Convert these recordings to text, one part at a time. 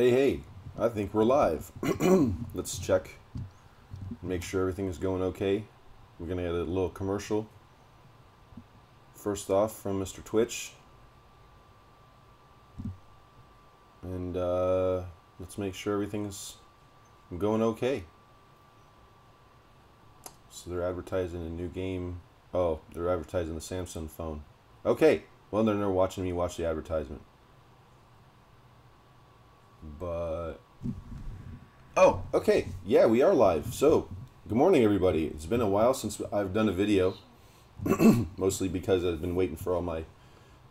Hey, hey, I think we're live. Let's check, make sure everything is going okay. We're going to get a little commercial. First off, from Mr. Twitch. And uh, let's make sure everything's going okay. So they're advertising a new game. Oh, they're advertising the Samsung phone. Okay, well, they're watching me watch the advertisement. But oh, okay, yeah, we are live. So, good morning, everybody. It's been a while since I've done a video, mostly because I've been waiting for all my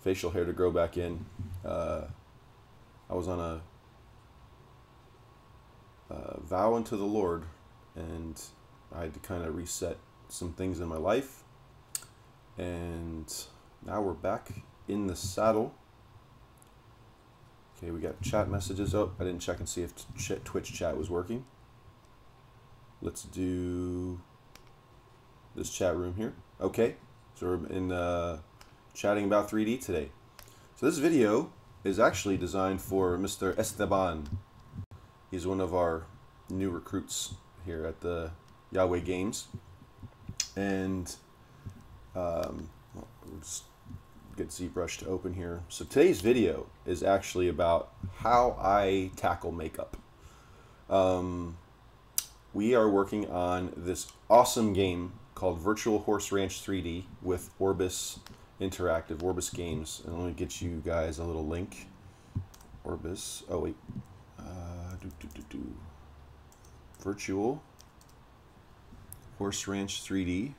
facial hair to grow back in. Uh, I was on a uh, vow unto the Lord, and I had to kind of reset some things in my life. And now we're back in the saddle. Okay, we got chat messages up. I didn't check and see if Twitch chat was working. Let's do this chat room here. Okay, so we're in uh, chatting about 3D today. So this video is actually designed for Mr. Esteban. He's one of our new recruits here at the Yahweh Games. And um, well, just get ZBrush to open here. So today's video is actually about how I tackle makeup. Um, we are working on this awesome game called Virtual Horse Ranch 3D with Orbis Interactive, Orbis Games. And let me get you guys a little link. Orbis, oh wait, uh, do, do, do, do. Virtual Horse Ranch 3D.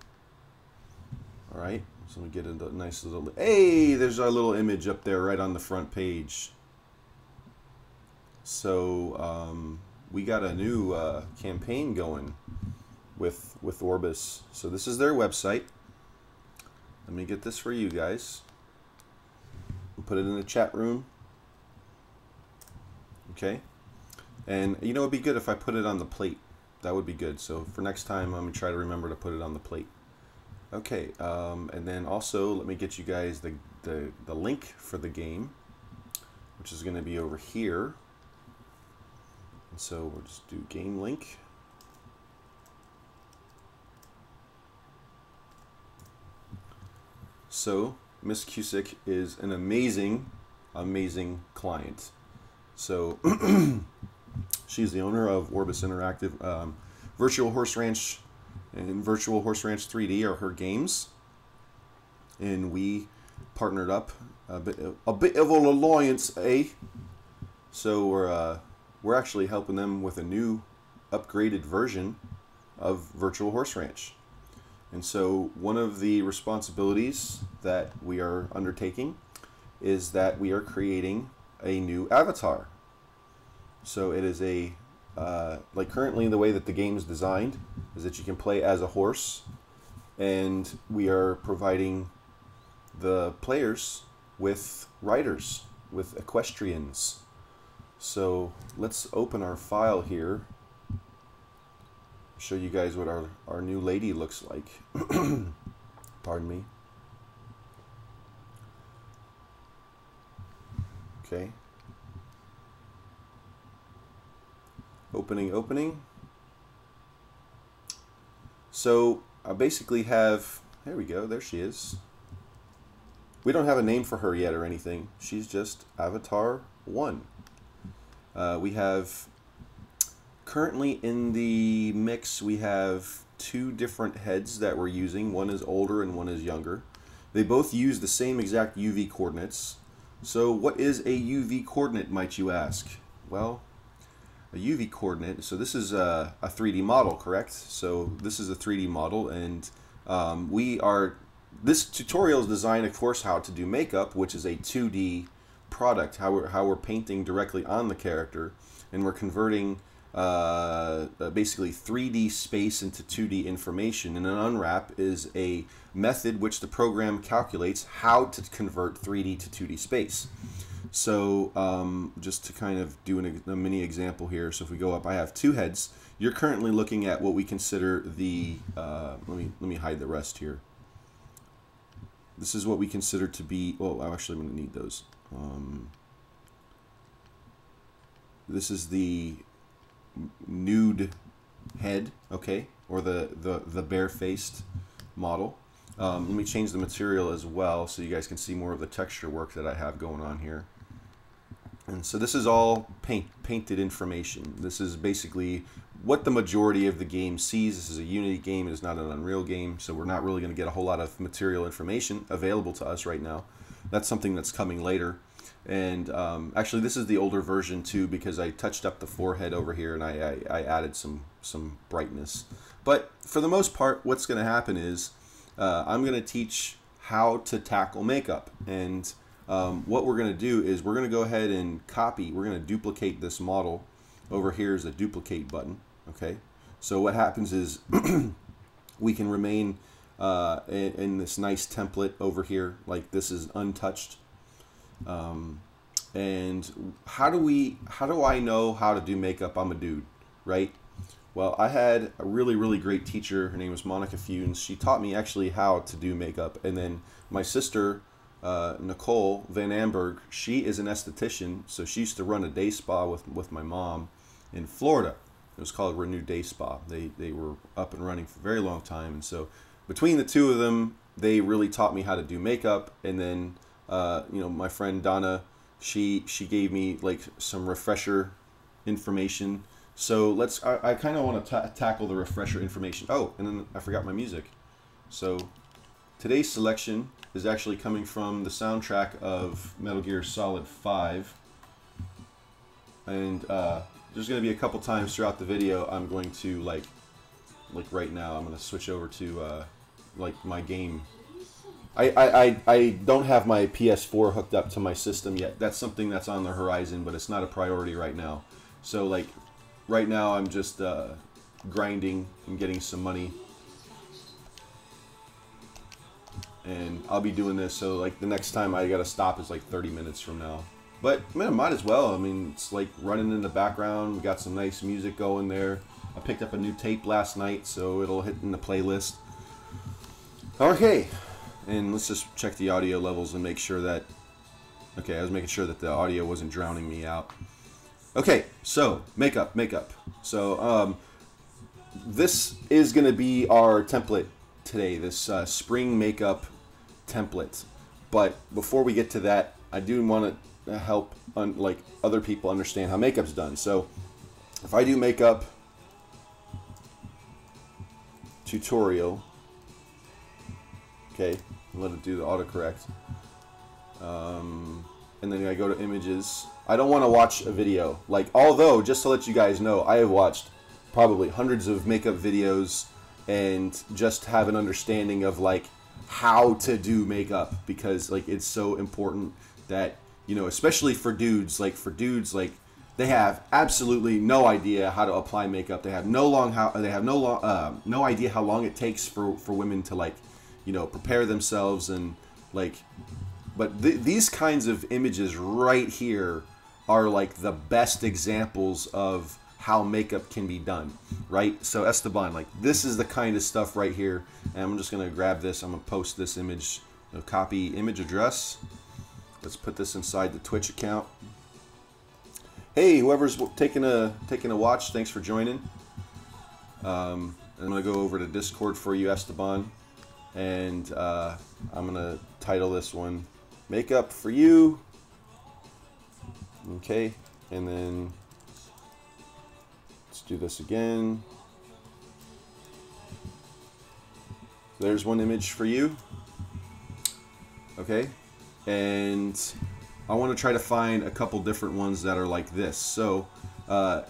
All right, so we get a nice little, hey, there's our little image up there right on the front page. So um, we got a new uh, campaign going with, with Orbis. So this is their website. Let me get this for you guys. Put it in the chat room. Okay. And you know, it'd be good if I put it on the plate. That would be good. So for next time, I'm to try to remember to put it on the plate. Okay, um, and then also let me get you guys the, the, the link for the game, which is going to be over here. And so we'll just do game link. So Miss Cusick is an amazing, amazing client. So she's the owner of Orbis Interactive um, Virtual Horse Ranch and Virtual Horse Ranch 3D are her games. And we partnered up a bit, a bit of an alliance, eh? So we're uh, we're actually helping them with a new, upgraded version of Virtual Horse Ranch. And so one of the responsibilities that we are undertaking is that we are creating a new avatar. So it is a uh, like currently the way that the game is designed is that you can play as a horse and we are providing the players with riders with equestrians. So let's open our file here. Show you guys what our, our new lady looks like. Pardon me. Okay opening, opening. So I basically have, there we go, there she is. We don't have a name for her yet or anything. She's just Avatar 1. Uh, we have, currently in the mix, we have two different heads that we're using. One is older and one is younger. They both use the same exact UV coordinates. So what is a UV coordinate, might you ask? Well, a UV coordinate. So this is a, a 3D model, correct? So this is a 3D model and um, we are, this tutorial is designed, of course, how to do makeup, which is a 2D product, how we're, how we're painting directly on the character and we're converting uh, uh basically 3D space into 2D information. And an unwrap is a method which the program calculates how to convert 3D to 2D space. So um, just to kind of do an, a mini example here. So if we go up, I have two heads. You're currently looking at what we consider the, uh, let me let me hide the rest here. This is what we consider to be, oh, I'm actually going to need those. Um, this is the nude head, okay, or the the the barefaced model. Um, let me change the material as well so you guys can see more of the texture work that I have going on here. And so this is all paint, painted information. This is basically what the majority of the game sees. This is a Unity game. It is not an Unreal game, so we're not really going to get a whole lot of material information available to us right now. That's something that's coming later. And um, actually, this is the older version too because I touched up the forehead over here and I, I, I added some some brightness. But for the most part, what's going to happen is uh, I'm going to teach how to tackle makeup. And um, what we're going to do is we're going to go ahead and copy, we're going to duplicate this model. Over here is a duplicate button, okay? So what happens is we can remain uh, in, in, this nice template over here, like this is untouched. Um, and how do we, how do I know how to do makeup? I'm a dude, right? Well, I had a really, really great teacher. Her name was Monica Funes. She taught me actually how to do makeup. And then my sister, uh, Nicole Van Amburg, she is an esthetician. So she used to run a day spa with, with my mom in Florida. It was called Renew Day Spa. They, they were up and running for a very long time. And so between the two of them, they really taught me how to do makeup. And then, uh, you know, my friend Donna, she, she gave me like some refresher information so let's, I, I kind of want to tackle the refresher information. Oh, and then I forgot my music. So today's selection is actually coming from the soundtrack of Metal Gear Solid 5. And uh, there's going to be a couple times throughout the video I'm going to, like, like right now, I'm going to switch over to, uh, like, my game. I, I, I, I don't have my PS4 hooked up to my system yet. That's something that's on the horizon, but it's not a priority right now. So, like, right now I'm just uh, grinding and getting some money. And I'll be doing this, so like the next time I gotta stop is like 30 minutes from now. But man, might as well. I mean, it's like running in the background. We got some nice music going there. I picked up a new tape last night, so it'll hit in the playlist. Okay, and let's just check the audio levels and make sure that. Okay, I was making sure that the audio wasn't drowning me out. Okay, so makeup, makeup. So um, this is to be our template today, this uh, spring makeup template. But before we get to that, I do want to help like other people understand how makeup's done. So if I do makeup tutorial, okay, let it do the autocorrect. Um, and then I go to images I don't want to watch a video. Like, although, just to let you guys know, I have watched probably hundreds of makeup videos and just have an understanding of like how to do makeup because like it's so important that you know especially for dudes like for dudes like they have absolutely no idea how to apply makeup. They have no long how they have no long uh, no idea how long it takes for for women to like you know prepare themselves and like but th- these kinds of images right here are like the best examples of how makeup can be done, right? So Esteban, like this is the kind of stuff right here. And I'm just gonna grab this. I'm gonna post this image, copy image address. Let's put this inside the Twitch account. Hey, whoever's taking a taking a watch, thanks for joining. Um, I'm gonna go over to Discord for you, Esteban, and uh, I'm gonna title this one "Makeup for You." Okay, and then do this again. There's one image for you. Okay, and I want to try to find a couple different ones that are like this. So, uh,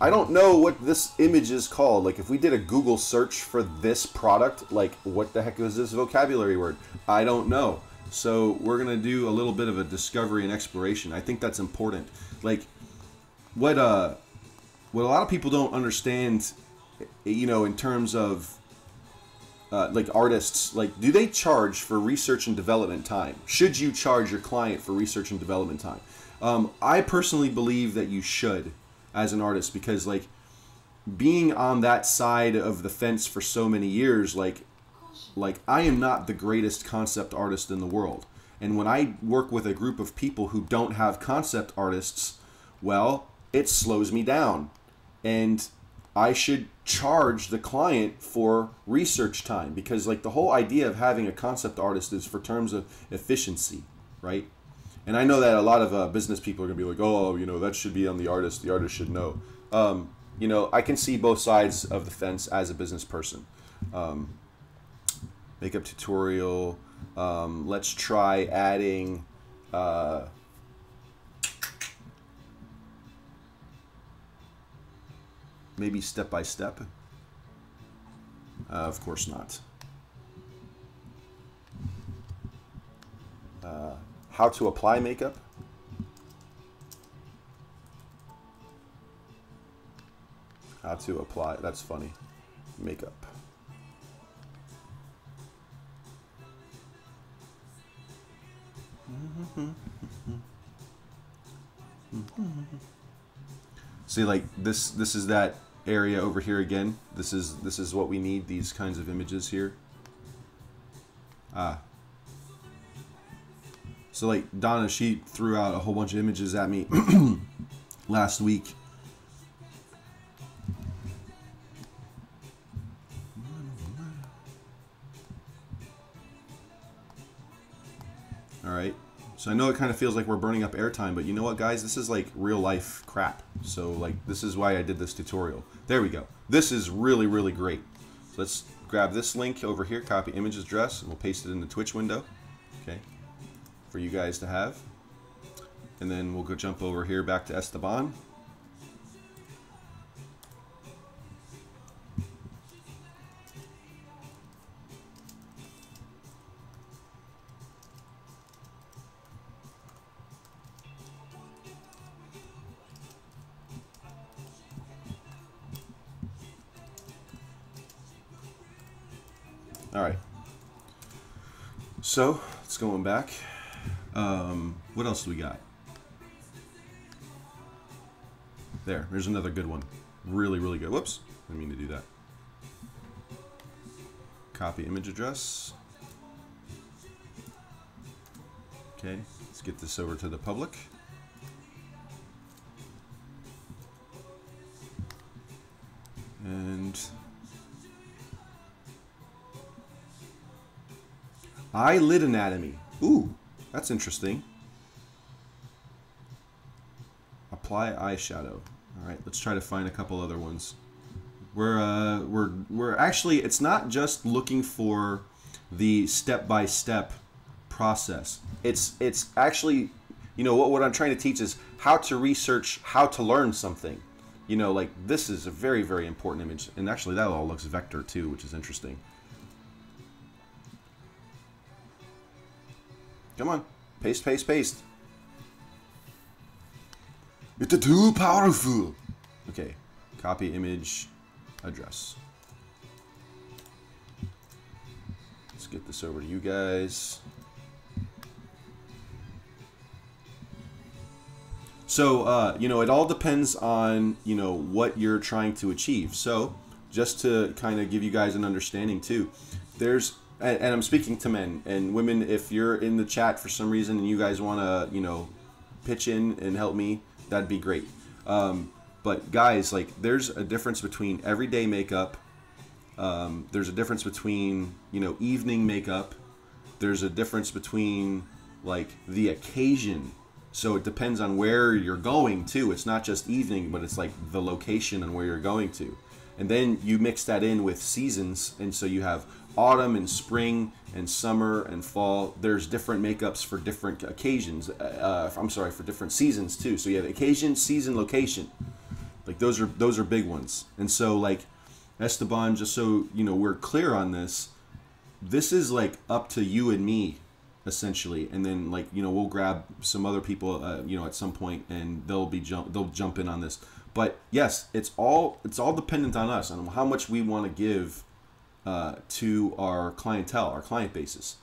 I don't know what this image is called. Like, if we did a Google search for this product, like, what the heck is this vocabulary word? I don't know. So we're gonna do a little bit of a discovery and exploration. I think that's important. Like what uh what a lot of people don't understand, you know, in terms of uh, like artists, like do they charge for research and development time? Should you charge your client for research and development time? Um, I personally believe that you should as an artist because like being on that side of the fence for so many years, like like I am not the greatest concept artist in the world. And when I work with a group of people who don't have concept artists, well, it slows me down. And I should charge the client for research time because like the whole idea of having a concept artist is for terms of efficiency, right? And I know that a lot of uh, business people are gonna be like, oh, you know, that should be on the artist. The artist should know. Um, you know, I can see both sides of the fence as a business person. Um, makeup tutorial. Um, let's try adding. Uh, maybe step by step. Uh, of course not. Uh, how to apply makeup. How to apply, that's funny. Makeup. See, like this, this is that area over here again. This is this is what we need. These kinds of images here. Ah. So like Donna, she threw out a whole bunch of images at me last week. All right. So I know it kind of feels like we're burning up airtime, but you know what, guys? This is like real life crap. So like this is why I did this tutorial. There we go. This is really, really great. So let's grab this link over here, copy image address, and we'll paste it in the Twitch window. Okay. For you guys to have. And then we'll go jump over here back to Esteban. So it's going back. Um, what else do we got? There, there's another good one. Really, really good. Whoops, I mean to do that. Copy image address. Okay, let's get this over to the public. And Eyelid anatomy. Ooh, that's interesting. Apply eyeshadow. All right, let's try to find a couple other ones. We're uh, we're we're actually it's not just looking for the step-by-step process. It's it's actually you know what what I'm trying to teach is how to research how to learn something. You know, like this is a very very important image, and actually that all looks vector too, which is interesting. Come on. Paste, paste, paste. It's a too powerful. Okay. Copy image address. Let's get this over to you guys. So, uh, you know, it all depends on, you know, what you're trying to achieve. So, just to kind of give you guys an understanding too, there's and, and I'm speaking to men and women. If you're in the chat for some reason and you guys want to, you know, pitch in and help me, that'd be great. Um, but guys, like, there's a difference between everyday makeup. Um, there's a difference between you know evening makeup. There's a difference between like the occasion. So it depends on where you're going to. It's not just evening, but it's like the location and where you're going to. And then you mix that in with seasons, and so you have autumn and spring and summer and fall. There's different makeups for different occasions. Uh, uh, I'm sorry, for different seasons too. So you have occasion, season, location. Like those are those are big ones. And so like Esteban, just so you know, we're clear on this. This is like up to you and me, essentially. And then like you know we'll grab some other people, uh, you know, at some point, and they'll be jump they'll jump in on this. But yes, it's all it's all dependent on us on how much we want to give uh, to our clientele, our client bases.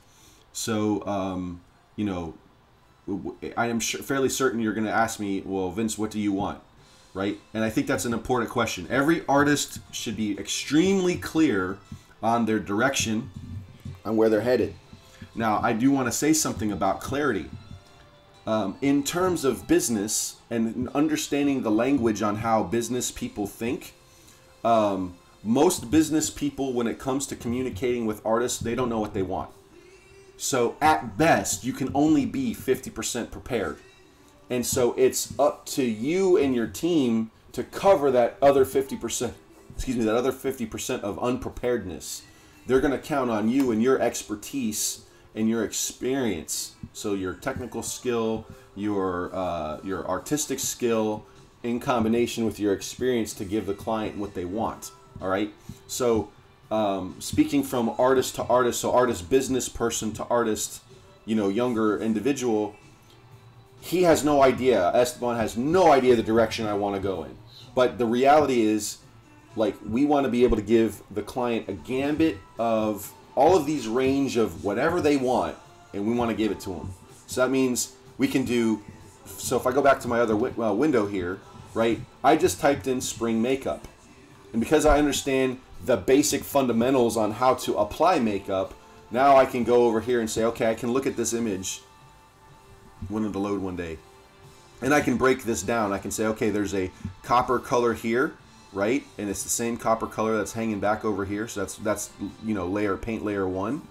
So, um, you know, I am sure, fairly certain you're going to ask me, well, Vince, what do you want? Right? And I think that's an important question. Every artist should be extremely clear on their direction, and where they're headed. Now, I do want to say something about clarity. um, in terms of business and understanding the language on how business people think, um, most business people, when it comes to communicating with artists, they don't know what they want. So at best, you can only be 50% prepared. And so it's up to you and your team to cover that other 50%, excuse me, that other 50% of unpreparedness. They're going to count on you and your expertise and your experience. So your technical skill, your uh, your artistic skill, in combination with your experience to give the client what they want. All right. So um, speaking from artist to artist, so artist business person to artist, you know, younger individual, he has no idea. Esteban has no idea the direction I want to go in. But the reality is, like, we want to be able to give the client a gambit of all of these range of whatever they want, and we want to give it to them. So that means we can do. So if I go back to my other uh, window here, right? I just typed in spring makeup, and because I understand the basic fundamentals on how to apply makeup, now I can go over here and say, okay, I can look at this image. Wanted to load one day, and I can break this down. I can say, okay, there's a copper color here right? And it's the same copper color that's hanging back over here. So that's that's you know layer paint layer one.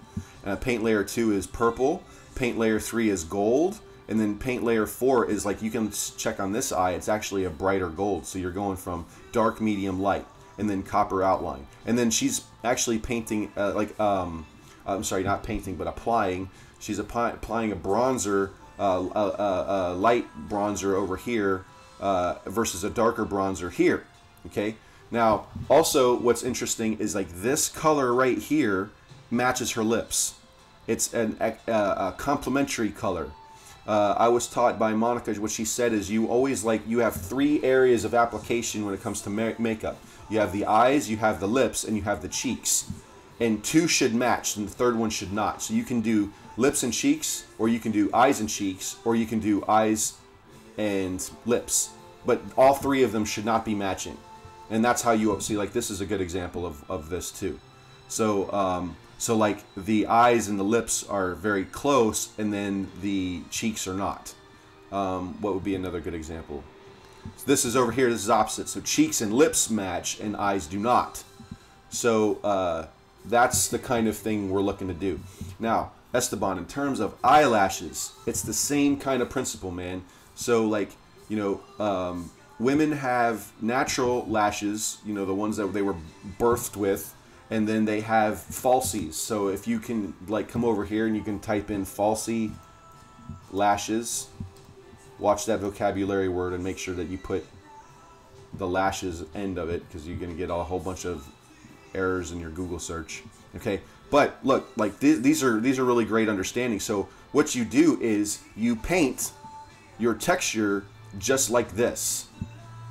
Uh, paint layer two is purple. Paint layer three is gold. And then paint layer four is like you can check on this eye. It's actually a brighter gold. So you're going from dark, medium, light, and then copper outline. And then she's actually painting uh, like um, I'm sorry, not painting, but applying. She's apply, applying a bronzer, uh, a, a, a, light bronzer over here uh, versus a darker bronzer here. Okay. Now, also, what's interesting is like this color right here matches her lips. It's an, a, a complementary color. Uh, I was taught by Monica, what she said is you always like, you have three areas of application when it comes to ma- makeup. You have the eyes, you have the lips, and you have the cheeks. And two should match, and the third one should not. So you can do lips and cheeks, or you can do eyes and cheeks, or you can do eyes and lips. But all three of them should not be matching and that's how you see like this is a good example of, of this too so um, so like the eyes and the lips are very close and then the cheeks are not um, what would be another good example so this is over here this is opposite. So cheeks and lips match and eyes do not. So uh, that's the kind of thing we're looking to do. Now esteban in terms of eyelashes it's the same kind of principle man. So like you know um, women have natural lashes, you know, the ones that they were birthed with, and then they have falsies. So if you can like come over here and you can type in falsie lashes, watch that vocabulary word and make sure that you put the lashes end of it because you're going to get a whole bunch of errors in your Google search. Okay, but look, like th- these are these are really great understanding. So what you do is you paint your texture just like this.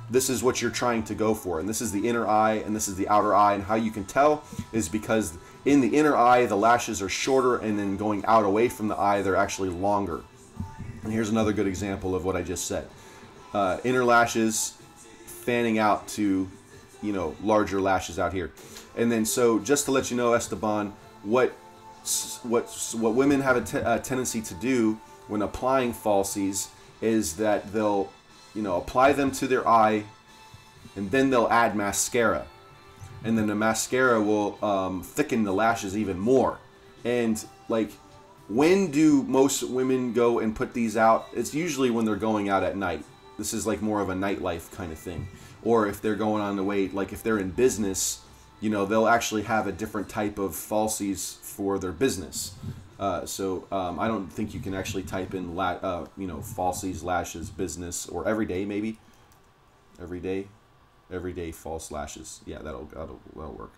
This is what you're trying to go for. And this is the inner eye and this is the outer eye. And how you can tell is because in the inner eye, the lashes are shorter and then going out away from the eye, they're actually longer. And here's another good example of what I just said. Uh, inner lashes fanning out to, you know, larger lashes out here. And then so just to let you know, Esteban, what what what women have a, tendency to do when applying falsies is that they'll you know, apply them to their eye, and then they'll add mascara. And then the mascara will um, thicken the lashes even more. And like, when do most women go and put these out? It's usually when they're going out at night. This is like more of a nightlife kind of thing. Or if they're going on the way, like if they're in business, you know, they'll actually have a different type of falsies for their business. Uh, so um, I don't think you can actually type in la- uh, you know falsies, lashes, business, or everyday maybe. Everyday, everyday false lashes. Yeah, that'll that'll, that'll work.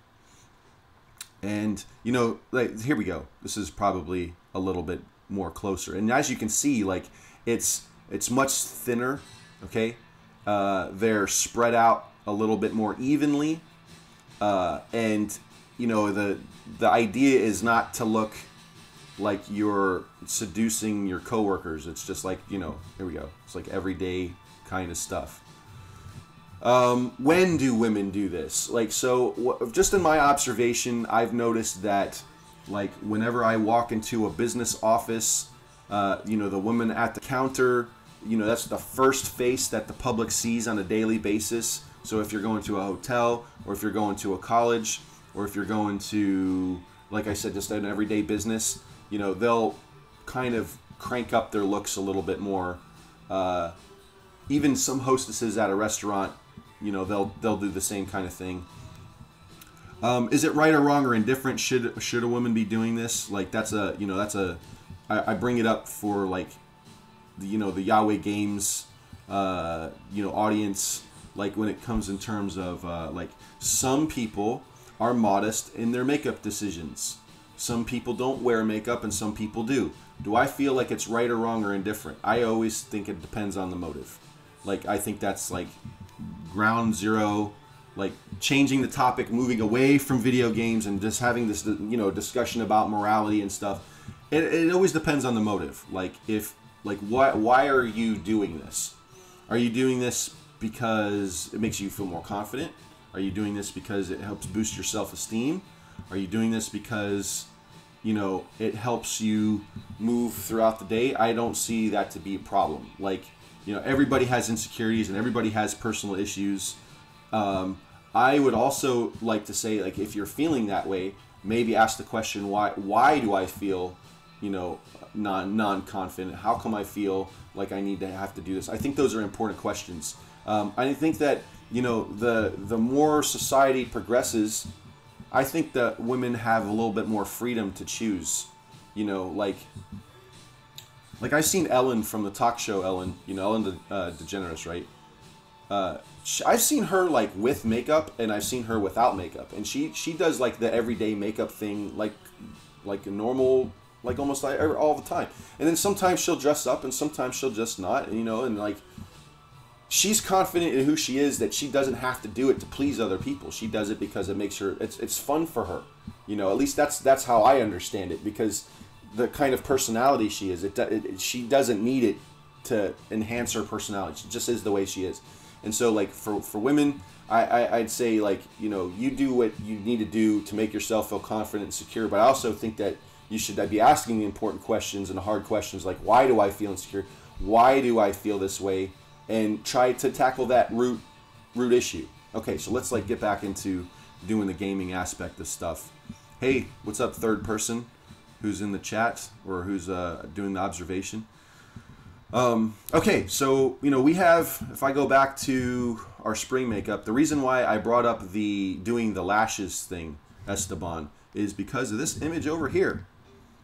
And you know, like here we go. This is probably a little bit more closer. And as you can see, like it's it's much thinner. Okay, uh, they're spread out a little bit more evenly, uh, and you know the the idea is not to look like you're seducing your coworkers. It's just like you know, here we go. It's like everyday kind of stuff. Um, when do women do this? Like so, just in my observation, I've noticed that like whenever I walk into a business office, Uh, you know, the woman at the counter. You know, that's the first face that the public sees on a daily basis. So if you're going to a hotel, or if you're going to a college, or if you're going to, like I said, just an everyday business, you know, they'll kind of crank up their looks a little bit more. Uh, even some hostesses at a restaurant, you know, they'll they'll do the same kind of thing. Um, is it right or wrong or indifferent? Should should a woman be doing this? Like that's a you know that's a I, I bring it up for like the, you know the Yahweh Games uh, you know audience. Like when it comes in terms of uh, like some people are modest in their makeup decisions. Some people don't wear makeup and some people do. Do I feel like it's right or wrong or indifferent? I always think it depends on the motive. Like I think that's like ground zero like changing the topic, moving away from video games, and just having this you know discussion about morality and stuff. It, it always depends on the motive. Like if like why why are you doing this? Are you doing this because it makes you feel more confident? Are you doing this because it helps boost your self esteem? Are you doing this because you know it helps you move throughout the day? I don't see that to be a problem. Like you know everybody has insecurities and everybody has personal issues. Um, I would also like to say, like, if you're feeling that way, maybe ask the question, why? Why do I feel, you know, non non confident? How come I feel like I need to have to do this? I think those are important questions. Um, I think that you know the the more society progresses, I think that women have a little bit more freedom to choose. You know, like like I've seen Ellen from the talk show Ellen. You know, Ellen De, uh, DeGeneres, right? Uh, I've seen her like with makeup and I've seen her without makeup, and she she does like the everyday makeup thing like like a normal like almost like all the time. And then sometimes she'll dress up and sometimes she'll just not, you know, and like she's confident in who she is that she doesn't have to do it to please other people. She does it because it makes her it's it's fun for her. You know, at least that's that's how I understand it because the kind of personality she is, it, it she doesn't need it to enhance her personality. She just is the way she is. And so, like for for women, I, I would say like you know you do what you need to do to make yourself feel confident and secure. But I also think that you should be asking the important questions and hard questions like why do I feel insecure? Why do I feel this way? And try to tackle that root root issue. Okay, so let's like get back into doing the gaming aspect of stuff. Hey, what's up, third person? Who's in the chat or who's uh, doing the observation? Um, okay, so you know we have. If I go back to our spring makeup, the reason why I brought up the doing the lashes thing, Esteban, is because of this image over here.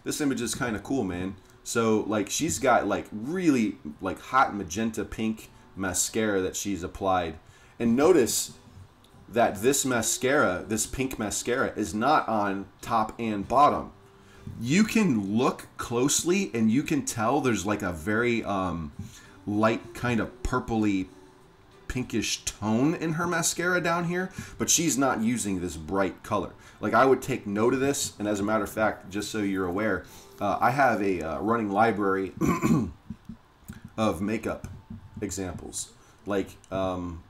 This image is kind of cool, man. So like she's got like really like hot magenta pink mascara that she's applied, and notice that this mascara, this pink mascara, is not on top and bottom you can look closely and you can tell there's like a very um, light kind of purpley pinkish tone in her mascara down here but she's not using this bright color. Like i would take note of this and as a matter of fact just so you're aware uh, i have a uh, running library of makeup examples. Like um,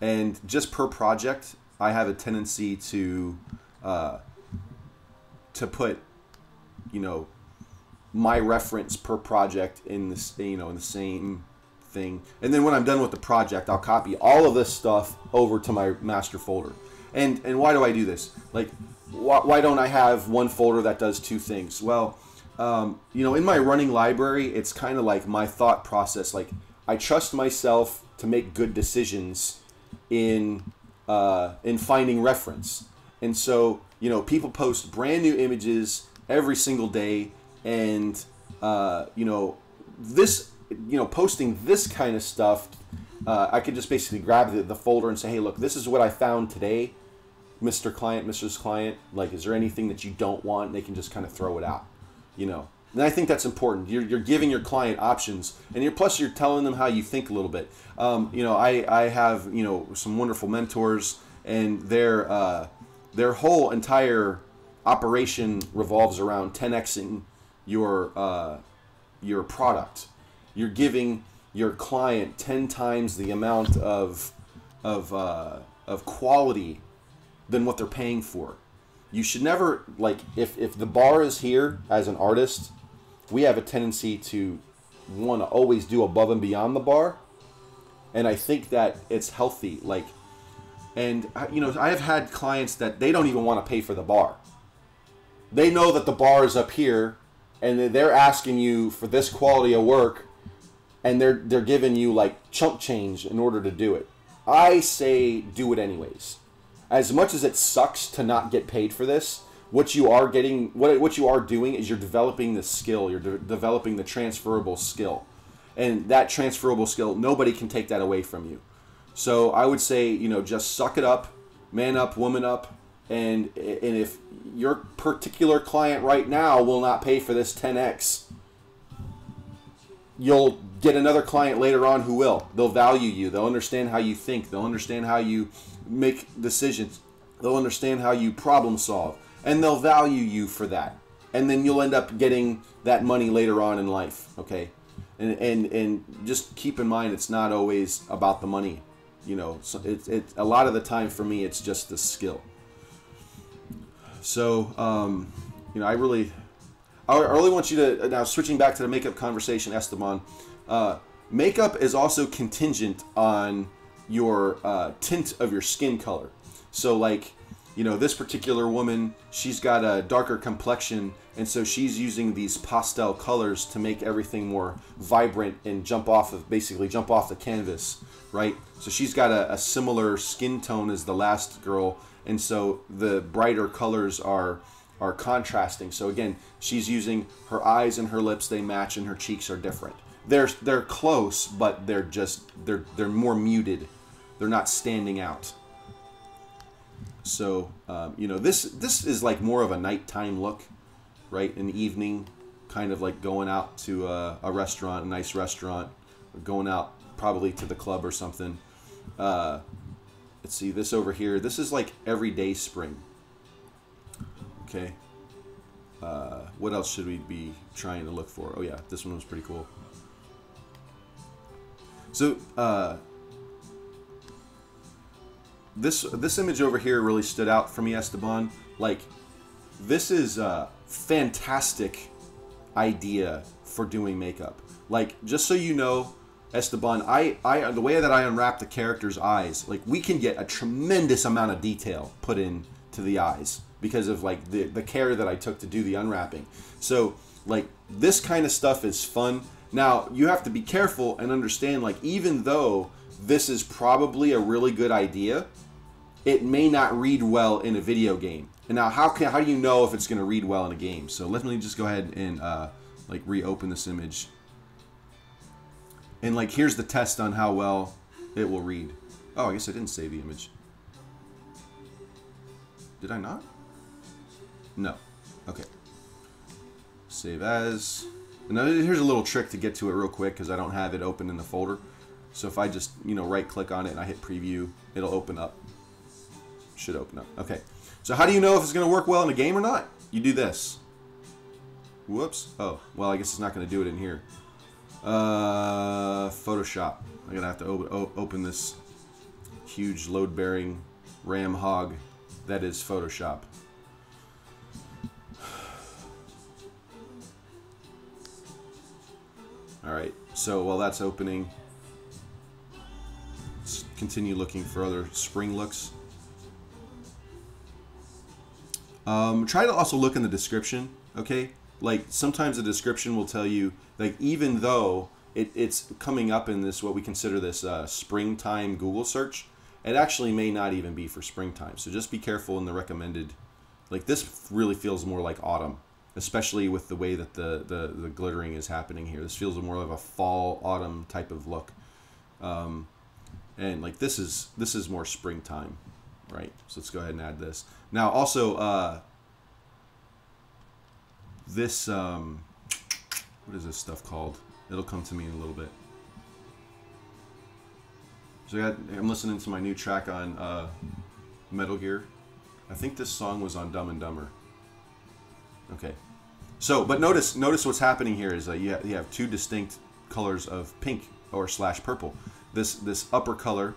and just per project i have a tendency to uh, to put you know my reference per project in this you know in the same thing. And then when i'm done with the project i'll copy all of this stuff over to my master folder. And and why do i do this? Like why, why don't i have one folder that does two things? Well um, you know in my running library it's kind of like my thought process. Like i trust myself to make good decisions in uh, in finding reference. And so you know people post brand new images every single day, and uh, you know this, you know, posting this kind of stuff. Uh, I could just basically grab the, the folder and say, hey, look, this is what I found today, Mr. Client, Mrs. Client. Like, is there anything that you don't want? And they can just kind of throw it out, you know. And I think that's important. You're, you're giving your client options, and you're plus you're telling them how you think a little bit. Um, you know, I, I have you know some wonderful mentors, and their uh, their whole entire operation revolves around 10xing your uh, your product. You're giving your client 10 times the amount of of uh, of quality than what they're paying for. You should never like if if the bar is here as an artist we have a tendency to want to always do above and beyond the bar, and I think that it's healthy. Like, and you know, I have had clients that they don't even want to pay for the bar. They know that the bar is up here, and they- they're asking you for this quality of work, and they're they're giving you like chump change in order to do it. I say do it anyways. As much as it sucks to not get paid for this, what you are getting, what what you are doing is you're developing the skill. You're de- developing the transferable skill, and that transferable skill, nobody can take that away from you. So I would say, you know, just suck it up, man up, woman up, and and if your particular client right now will not pay for this 10x, you'll get another client later on who will. They'll value you. They'll understand how you think. They'll understand how you make decisions. They'll understand how you problem solve, and they'll value you for that. And then you'll end up getting that money later on in life. Okay, and and and just keep in mind it's not always about the money. You know, so it's it a lot of the time for me it's just the skill. So um, you know, I really I really want you to now switching back to the makeup conversation, Esteban. Uh, makeup is also contingent on your uh, tint of your skin color. So, like, you know, this particular woman, she's got a darker complexion, and so she's using these pastel colors to make everything more vibrant and jump off of basically jump off the canvas, right? So she's got a, a similar skin tone as the last girl, and so the brighter colors are are contrasting. So again, she's using her eyes and her lips they match and her cheeks are different. They're they're close, but they're just they're they're more muted. They're not standing out. So um, you know this this is like more of a nighttime look, right? An evening, kind of like going out to a, a restaurant, a nice restaurant, going out probably to the club or something. Uh, let's see this over here. This is like everyday spring. Okay. Uh, what else should we be trying to look for? Oh yeah, this one was pretty cool. So uh, this this image over here really stood out for me, Esteban. Like this is a fantastic idea for doing makeup. Like just so you know, Esteban, I, I the way that I unwrap the character's eyes, like we can get a tremendous amount of detail put in to the eyes because of like the, the care that I took to do the unwrapping. So like this kind of stuff is fun. Now you have to be careful and understand like even though this is probably a really good idea, it may not read well in a video game. And now how can how do you know if it's going to read well in a game? So let me just go ahead and uh, like reopen this image. And like here's the test on how well it will read. Oh, I guess I didn't save the image. Did I not? No. Okay. Save as. Now here's a little trick to get to it real quick because I don't have it open in the folder. So if I just, you know, right click on it and I hit preview, it'll open up. Should open up. Okay. So how do you know if it's going to work well in a game or not? You do this. Whoops. Oh, well, I guess it's not going to do it in here. Uh, Photoshop. I'm to have to o open this huge load-bearing RAM hog that is Photoshop. Alright, so while that's opening, let's continue looking for other spring looks. Um, try to also look in the description, okay? Like sometimes the description will tell you, like even though it, it's coming up in this what we consider this uh, springtime Google search, it actually may not even be for springtime. So just be careful in the recommended. Like this really feels more like autumn, especially with the way that the, the, the glittering is happening here. This feels more of a fall autumn type of look. Um, and like this is this is more springtime, right? So let's go ahead and add this. Now also uh, this um, what is this stuff called? It'll come to me in a little bit. So I I'm listening to my new track on uh, Metal Gear. I think this song was on Dumb and Dumber. Okay. So, but notice notice what's happening here is that you, have, you have two distinct colors of pink or slash purple. This this upper color,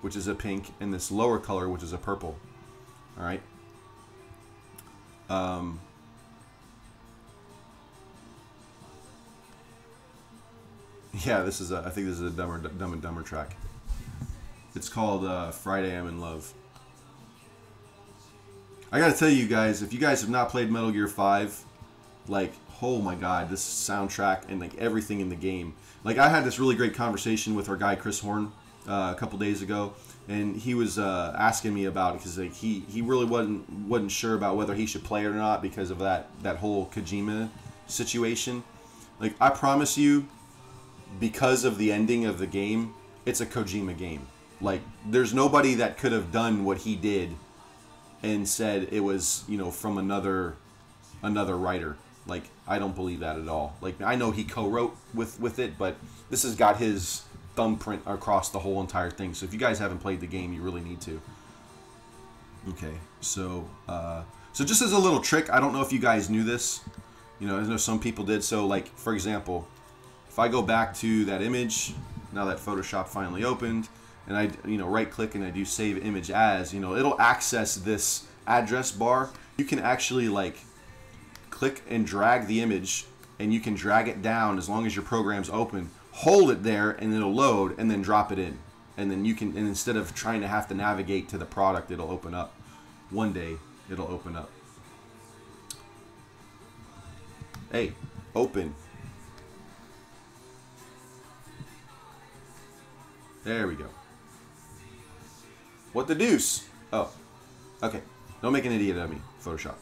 which is a pink, and this lower color, which is a purple. All right. Um, Yeah, this is a, I think this is a dumber, Dumb and Dumber track. It's called uh, Friday I'm in Love. I gotta tell you guys, if you guys have not played Metal Gear 5, like, oh my god, this soundtrack and like everything in the game. Like, I had this really great conversation with our guy Chris Horn uh, a couple days ago, and he was uh, asking me about it because like he he really wasn't wasn't sure about whether he should play it or not because of that that whole Kojima situation. Like, I promise you, because of the ending of the game, it's a Kojima game. Like, there's nobody that could have done what he did and said it was you know from another another writer. Like I don't believe that at all. Like I know he co-wrote with with it, but this has got his thumbprint across the whole entire thing. So if you guys haven't played the game, you really need to. Okay, so uh, so just as a little trick, I don't know if you guys knew this. You know, I know some people did. So like for example, if I go back to that image, now that Photoshop finally opened, and I you know right click and I do save image as, you know, it'll access this address bar. You can actually like click and drag the image and you can drag it down as long as your program's open. Hold it there and it'll load and then drop it in. And then you can and instead of trying to have to navigate to the product, it'll open up. One day it'll open up. Hey, open. There we go. What the deuce? Oh, okay. Don't make an idiot of me, Photoshop.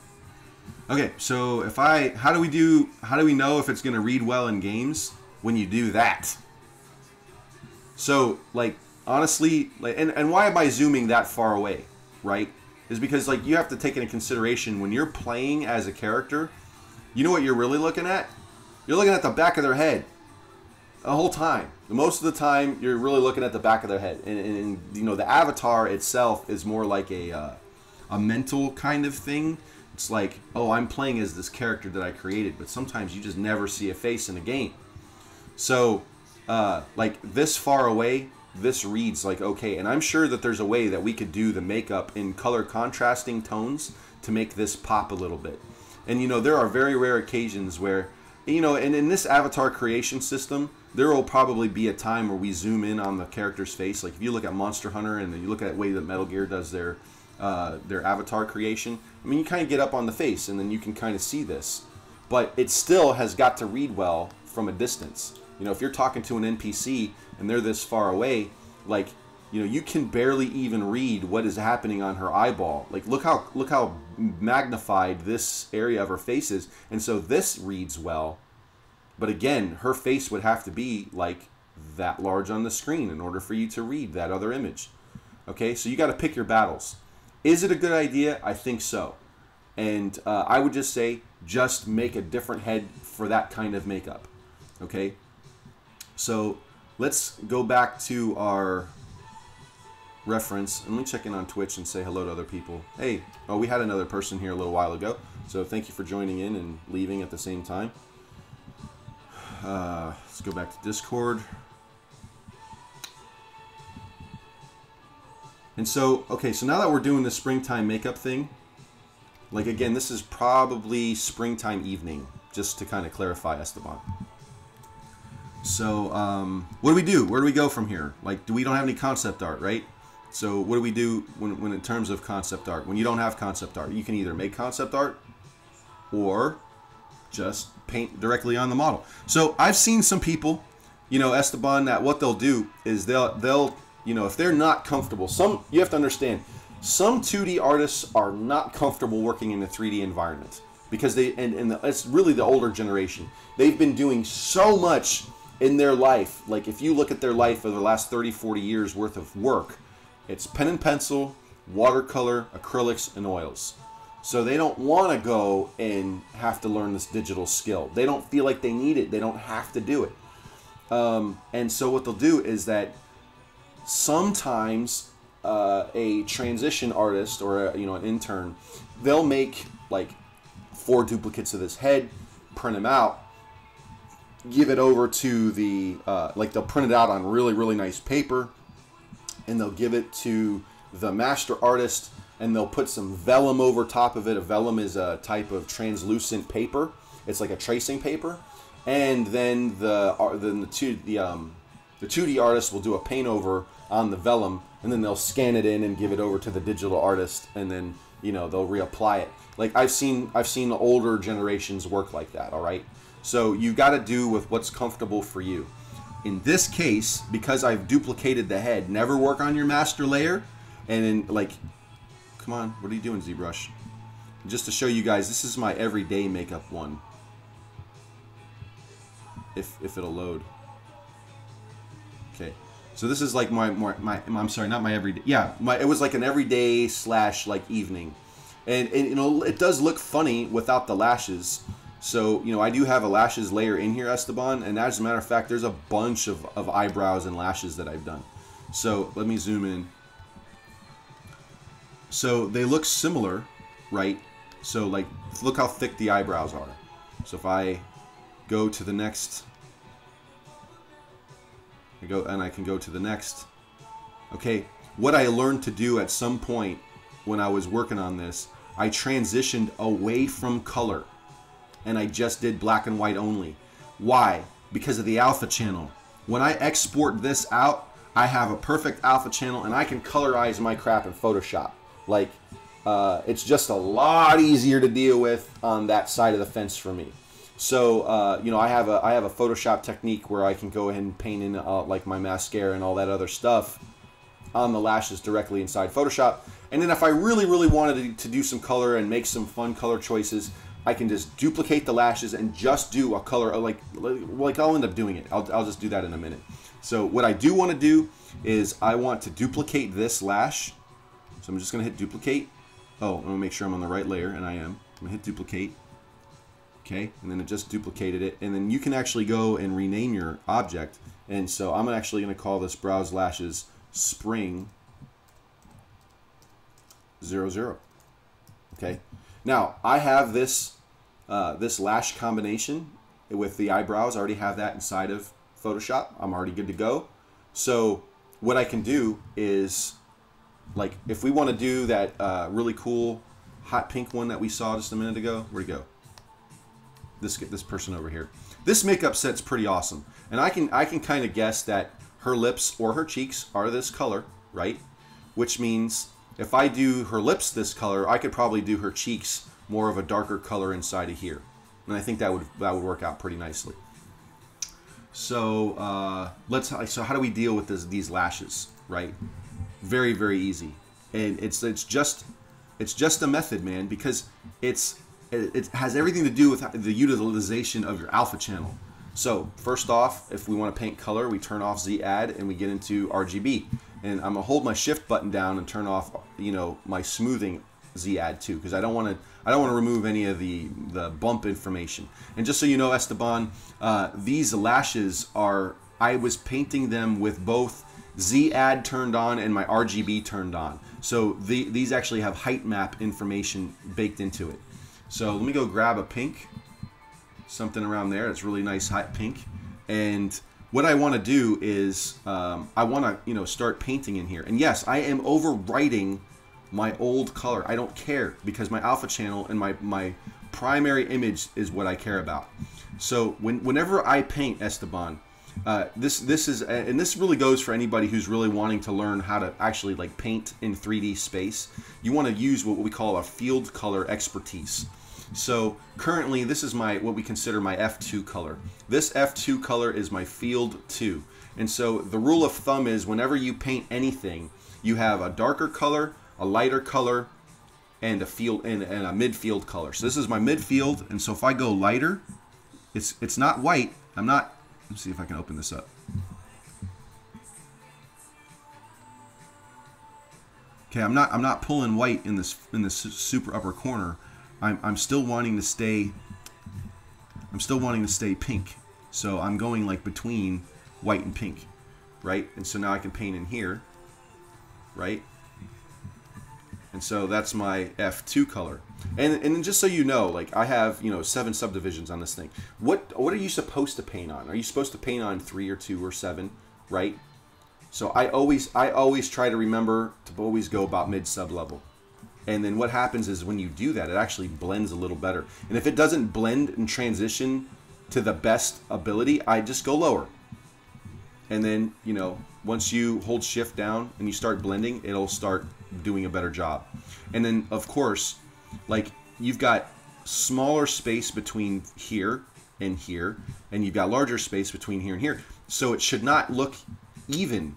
Okay, so if I, how do we do, how do we know if it's going to read well in games when you do that? So, like, honestly, like, and, and why am I zooming that far away, right? Is because, like, you have to take into consideration when you're playing as a character, you know what you're really looking at? You're looking at the back of their head the whole time. Most of the time, you're really looking at the back of their head, and, and, and you know the avatar itself is more like a uh, a mental kind of thing. It's like, oh, I'm playing as this character that I created, but sometimes you just never see a face in a game. So, uh, like this far away, this reads like okay, and I'm sure that there's a way that we could do the makeup in color contrasting tones to make this pop a little bit. And you know, there are very rare occasions where, you know, and in this avatar creation system, there will probably be a time where we zoom in on the character's face. Like if you look at Monster Hunter and you look at the way that Metal Gear does their uh, their avatar creation, I mean, you kind of get up on the face and then you can kind of see this, but it still has got to read well from a distance. You know, if you're talking to an NPC and they're this far away, like you know, you can barely even read what is happening on her eyeball. Like look how look how magnified this area of her face is, and so this reads well but again, her face would have to be like that large on the screen in order for you to read that other image. Okay, so you got to pick your battles. Is it a good idea? I think so. And uh, I would just say, just make a different head for that kind of makeup. Okay, so let's go back to our reference and let me check in on Twitch and say hello to other people. Hey, oh, we had another person here a little while ago, so thank you for joining in and leaving at the same time. Uh, let's go back to Discord. And so, okay, so now that we're doing the springtime makeup thing, like again, this is probably springtime evening, just to kind of clarify Esteban. So, um, what do we do? Where do we go from here? Like, do we don't have any concept art, right? So, what do we do when, when in terms of concept art? When you don't have concept art, you can either make concept art or just paint directly on the model. So I've seen some people, you know, Esteban, that what they'll do is they'll they'll you know if they're not comfortable. Some you have to understand, some 2D artists are not comfortable working in a 3D environment because they and, and the, it's really the older generation. They've been doing so much in their life. Like if you look at their life for the last 30, 40 years worth of work, it's pen and pencil, watercolor, acrylics, and oils. So they don't want to go and have to learn this digital skill. They don't feel like they need it. They don't have to do it. Um, and so what they'll do is that sometimes uh, a transition artist or a, you know an intern, they'll make like four duplicates of this head, print them out, give it over to the uh, like they'll print it out on really really nice paper, and they'll give it to the master artist and they'll put some vellum over top of it. A vellum is a type of translucent paper. It's like a tracing paper. and then the then the two the um the 2D artist will do a paint over on the vellum, and then they'll scan it in and give it over to the digital artist, and then you know they'll reapply it. Like I've seen I've seen older generations work like that. All right, so you got to do with what's comfortable for you. In this case, because I've duplicated the head, never work on your master layer, and then like, come on, what are you doing, ZBrush? Just to show you guys, this is my everyday makeup one. If if it'll load. Okay. So this is like my, my, my I'm sorry, not my everyday. Yeah, my it was like an everyday slash like evening, and, and you know it does look funny without the lashes. So you know I do have a lashes layer in here, Esteban, and as a matter of fact, there's a bunch of, of eyebrows and lashes that I've done. So let me zoom in. So they look similar, right? So like look how thick the eyebrows are. So if I go to the next I go and I can go to the next. Okay, what I learned to do at some point when I was working on this, I transitioned away from color and I just did black and white only. Why? Because of the alpha channel. When I export this out, I have a perfect alpha channel and I can colorize my crap in Photoshop. Like, uh, it's just a lot easier to deal with on that side of the fence for me. So uh, you know, I have a I have a Photoshop technique where I can go ahead and paint in uh, like my mascara and all that other stuff on the lashes directly inside Photoshop. And then if I really really wanted to, do some color and make some fun color choices, I can just duplicate the lashes and just do a color uh, like like I'll end up doing it. I'll I'll just do that in a minute. So what I do want to do is I want to duplicate this lash. So I'm just gonna hit duplicate. Oh, I'm gonna make sure I'm on the right layer, and I am. I'm gonna hit duplicate. Okay and then it just duplicated it. And then you can actually go and rename your object. And so I'm actually going to call this brows lashes spring 00 okay. Now I have this uh, this lash combination with the eyebrows. I already have that inside of Photoshop. I'm already good to go. So what I can do is like if we want to do that uh, really cool hot pink one that we saw just a minute ago where'd go this get this person over here. This makeup set's pretty awesome, and I can I can kind of guess that her lips or her cheeks are this color, right? Which means if I do her lips this color, I could probably do her cheeks more of a darker color inside of here, and I think that would that would work out pretty nicely. So uh, let's so how do we deal with this, these lashes, right? Very very easy, and it's it's just it's just a method, man, because it's it, has everything to do with the utilization of your alpha channel. So first off, if we want to paint color, we turn off Z add and we get into RGB. And I'm gonna hold my shift button down and turn off, you know, my smoothing Z add too, because I don't want to I don't want to remove any of the the bump information. And just so you know, Esteban, uh, these lashes are I was painting them with both Z add turned on and my RGB turned on. So the, these actually have height map information baked into it. So let me go grab a pink, something around there. It's really nice hot pink. And what I want to do is um, I want to you know start painting in here. And yes, I am overwriting my old color. I don't care because my alpha channel and my my primary image is what I care about. So when whenever I paint Esteban, uh, this this is and this really goes for anybody who's really wanting to learn how to actually like paint in 3D space. You want to use what we call a field color expertise. So currently this is my what we consider my F2 color. This F2 color is my field 2. And so the rule of thumb is whenever you paint anything, you have a darker color, a lighter color, and a field and, and a midfield color. So this is my midfield, and so if I go lighter, it's it's not white. I'm not. Let's see if I can open this up. Okay, I'm not I'm not pulling white in this in this super upper corner. I'm, I'm still wanting to stay I'm still wanting to stay pink so I'm going like between white and pink right and so now I can paint in here right and so that's my F2 color and and just so you know like I have you know seven subdivisions on this thing what what are you supposed to paint on are you supposed to paint on three or two or seven right so I always I always try to remember to always go about mid sub level and then what happens is when you do that, it actually blends a little better. And if it doesn't blend and transition to the best ability, I just go lower. And then, you know, once you hold shift down and you start blending, it'll start doing a better job. And then, of course, like you've got smaller space between here and here, and you've got larger space between here and here. So it should not look even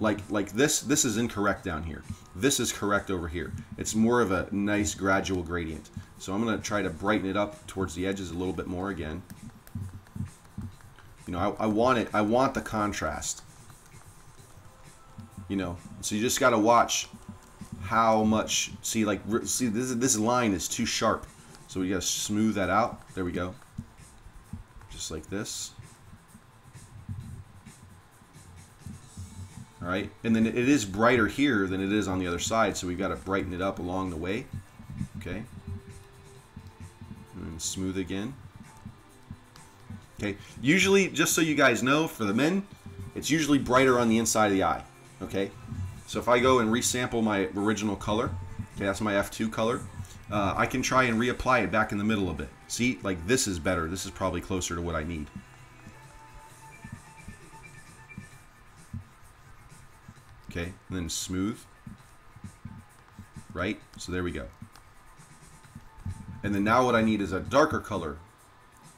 like like this this is incorrect down here. This is correct over here. It's more of a nice gradual gradient. So I'm gonna try to brighten it up towards the edges a little bit more again. You know I, I want it I want the contrast. You know so you just got to watch how much see like see this this line is too sharp. So we got to smooth that out. There we go. Just like this. All right and then it is brighter here than it is on the other side so we've got to brighten it up along the way. Okay. And smooth again. Okay usually just so you guys know for the men it's usually brighter on the inside of the eye. Okay so if I go and resample my original color okay that's my F2 color uh, I can try and reapply it back in the middle a bit. See like this is better. This is probably closer to what I need. Okay and then smooth. Right? So there we go. And then now what I need is a darker color.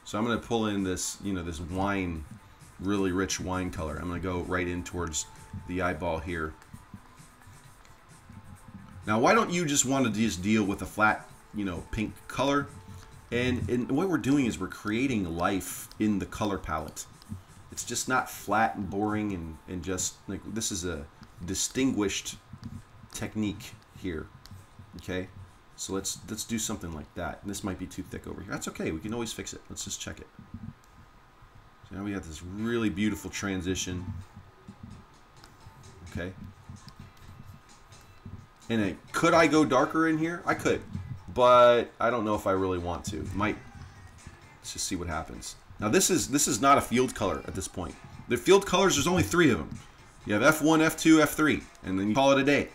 So I'm gonna pull in this you know this wine really rich wine color. I'm gonna go right in towards the eyeball here now why don't you just want to just deal with a flat you know pink color and, and what we're doing is we're creating life in the color palette it's just not flat and boring and, and just like this is a distinguished technique here. Okay, so let's let's do something like that. This might be too thick over here. That's okay. We can always fix it. Let's just check it. So now we have this really beautiful transition. Okay. And it, could I go darker in here? I could, but I don't know if I really want to. Might. Let's just see what happens. Now this is this is not a field color at this point. The field colors, there's only three of them. You have F1, F2, F3, and then you call it a day.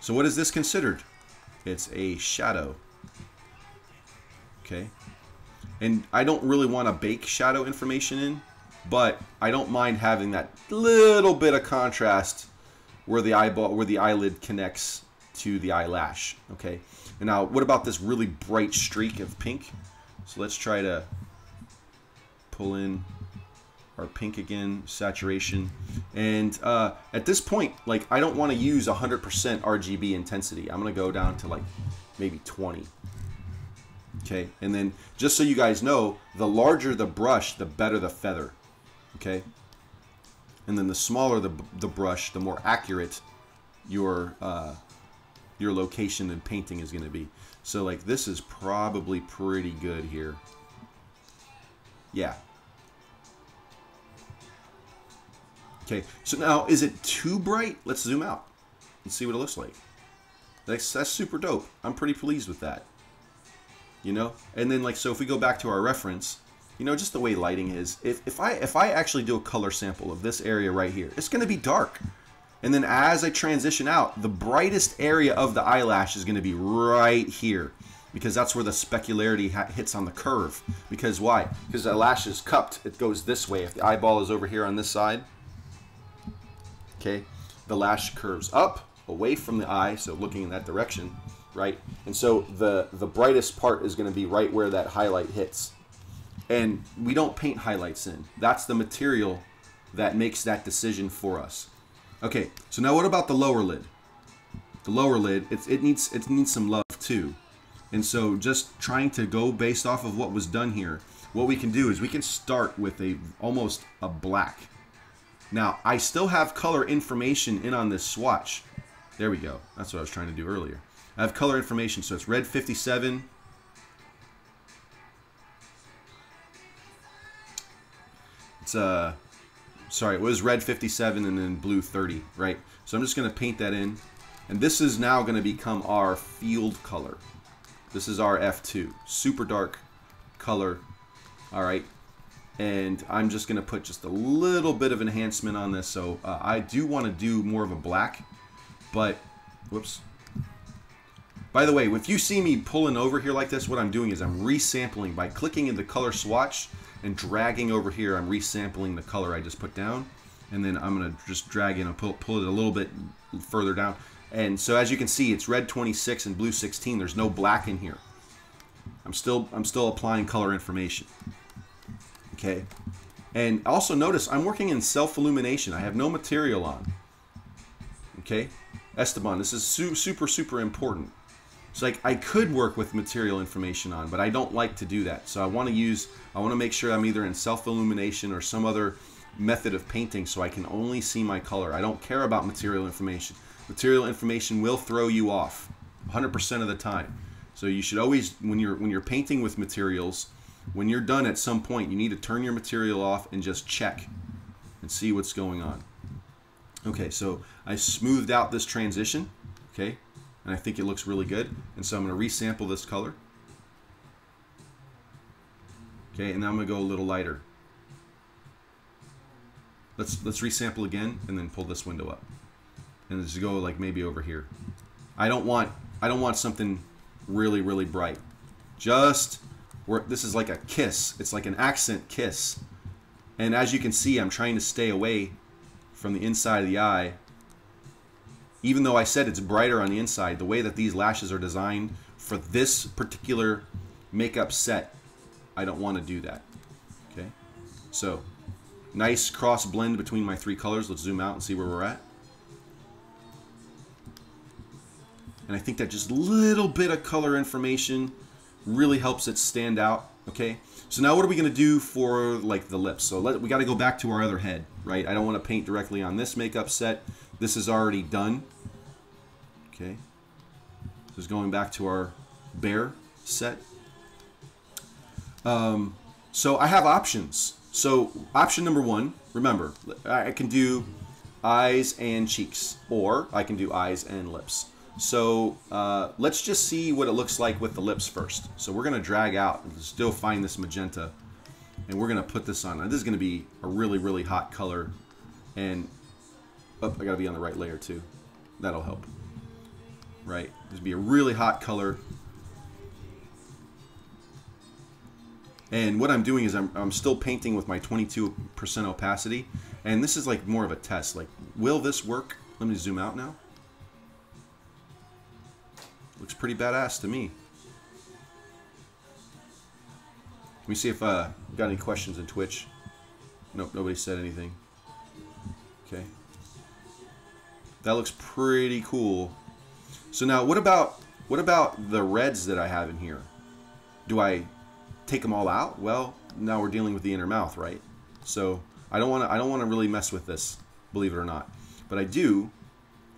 So what is this considered? It's a shadow. Okay. And I don't really want to bake shadow information in, but I don't mind having that little bit of contrast where the eyeball, where the eyelid connects to the eyelash. Okay. And now, what about this really bright streak of pink? So let's try to pull in our pink again, saturation. And uh, at this point, like I don't want to use 100% RGB intensity. I'm going to go down to like maybe 20. Okay, and then just so you guys know, the larger the brush, the better the feather. Okay, and then the smaller the, the brush, the more accurate your uh, your location and painting is going to be. So like this is probably pretty good here. Yeah, Okay, so now is it too bright? Let's zoom out and see what it looks like. That's, that's super dope. I'm pretty pleased with that. You know? And then like, so if we go back to our reference, you know, just the way lighting is, if, if I if I actually do a color sample of this area right here, it's going to be dark. And then as I transition out, the brightest area of the eyelash is going to be right here because that's where the specularity hits on the curve. Because why? Because the lash is cupped, it goes this way. If the eyeball is over here on this side, okay? The lash curves up away from the eye, so looking in that direction, right? And so the, the brightest part is going to be right where that highlight hits. And we don't paint highlights in. That's the material that makes that decision for us. Okay, so now what about the lower lid? The lower lid, it's, it needs it needs some love too. And so just trying to go based off of what was done here, what we can do is we can start with a almost a black. Now, I still have color information in on this swatch. There we go. That's what I was trying to do earlier. I have color information, so it's red 57. It's, uh, sorry, it was red 57 and then blue 30, right? So I'm just going to paint that in. And this is now going to become our field color. This is our F2. Super dark color. All right and I'm just going to put just a little bit of enhancement on this. So uh, I do want to do more of a black, but, whoops. By the way, if you see me pulling over here like this, what I'm doing is I'm resampling by clicking in the color swatch and dragging over here. I'm resampling the color I just put down. And then I'm going to just drag in and pull, pull it a little bit further down. And so as you can see, it's red 26 and blue 16. There's no black in here. I'm still I'm still applying color information. Okay. And also notice I'm working in self-illumination. I have no material on. Okay. Esteban, this is su super, super important. It's like I could work with material information on, but I don't like to do that. So I want to use, I want to make sure I'm either in self-illumination or some other method of painting so I can only see my color. I don't care about material information. Material information will throw you off 100% of the time. So you should always, when you're when you're painting with materials, when you're done at some point, you need to turn your material off and just check and see what's going on. Okay, so I smoothed out this transition, okay, and I think it looks really good. And so I'm going to resample this color. Okay, and now I'm going to go a little lighter. Let's let's resample again and then pull this window up. And just go like maybe over here. I don't want I don't want something really really bright. Just where this is like a kiss. It's like an accent kiss. And as you can see, I'm trying to stay away from the inside of the eye. Even though I said it's brighter on the inside, the way that these lashes are designed for this particular makeup set, I don't want to do that. Okay? So, nice cross blend between my three colors. Let's zoom out and see where we're at. And I think that just little bit of color information really helps it stand out. Okay, so now what are we going to do for like the lips? So let, we got to go back to our other head, right? I don't want to paint directly on this makeup set. This is already done. Okay, this is going back to our bare set. Um, so I have options. So option number one, remember, I can do eyes and cheeks, or I can do eyes and lips. So uh, let's just see what it looks like with the lips first. So we're to drag out and still find this magenta. And we're to put this on. Now, this is to be a really, really hot color. And oh, I got to be on the right layer too. That'll help. Right. This be a really hot color. And what I'm doing is I'm, I'm still painting with my 22% opacity. And this is like more of a test. Like, will this work? Let me zoom out now. Looks pretty badass to me. Let me see if uh got any questions in Twitch. Nope, nobody said anything. Okay. That looks pretty cool. So now what about what about the reds that I have in here? Do I take them all out? Well, now we're dealing with the inner mouth, right? So I don't want to I don't want to really mess with this, believe it or not. But I do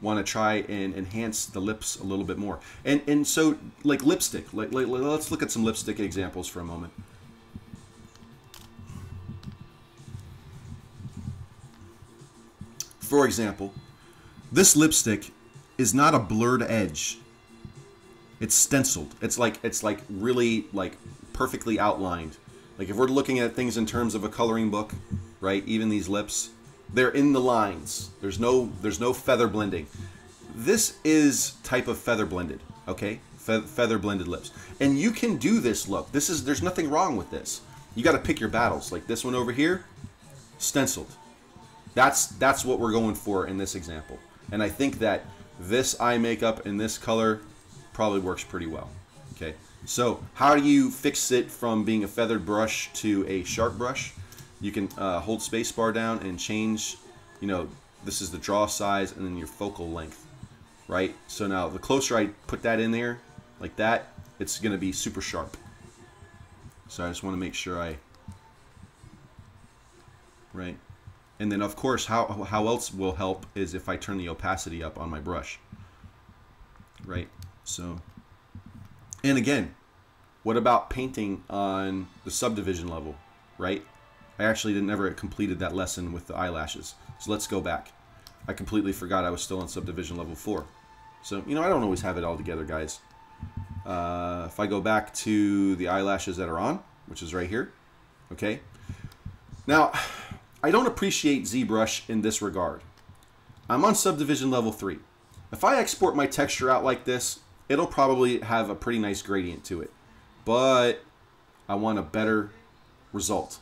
want to try and enhance the lips a little bit more. And and so like lipstick, like, like let's look at some lipstick examples for a moment. For example, this lipstick is not a blurred edge. It's stenciled. It's like it's like really like perfectly outlined. Like if we're looking at things in terms of a coloring book, right? Even these lips, they're in the lines. There's no there's no feather blending. This is type of feather blended, okay? Fe feather blended lips. And you can do this look. This is there's nothing wrong with this. You got to pick your battles. Like this one over here, stenciled. That's that's what we're going for in this example. And I think that this eye makeup in this color probably works pretty well. Okay. So how do you fix it from being a feathered brush to a sharp brush? you can uh, hold spacebar down and change, you know, this is the draw size and then your focal length, right? So now the closer I put that in there, like that, it's going to be super sharp. So I just want to make sure I, right? And then of course, how, how else will help is if I turn the opacity up on my brush, right? So, and again, what about painting on the subdivision level, right? I actually didn't ever completed that lesson with the eyelashes. So let's go back. I completely forgot I was still on subdivision level 4. So, you know, I don't always have it all together, guys. Uh, if I go back to the eyelashes that are on, which is right here, okay? Now, I don't appreciate ZBrush in this regard. I'm on subdivision level 3. If I export my texture out like this, it'll probably have a pretty nice gradient to it. But I want a better result.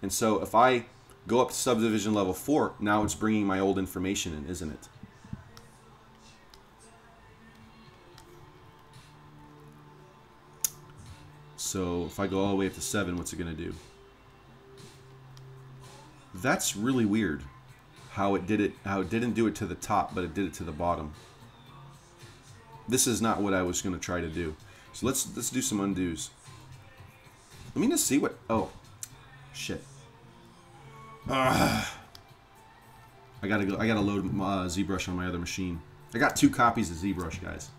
And so if I go up to subdivision level 4, now it's bringing my old information in, isn't it? So if I go all the way up to 7, what's it going to do? That's really weird how it did it how it didn't do it to the top but it did it to the bottom. This is not what I was going to try to do. So let's let's do some undos. Let me just see what oh shit. Ah. I gotta go I gotta load uh, ZBrush on my other machine. I got two copies of ZBrush guys.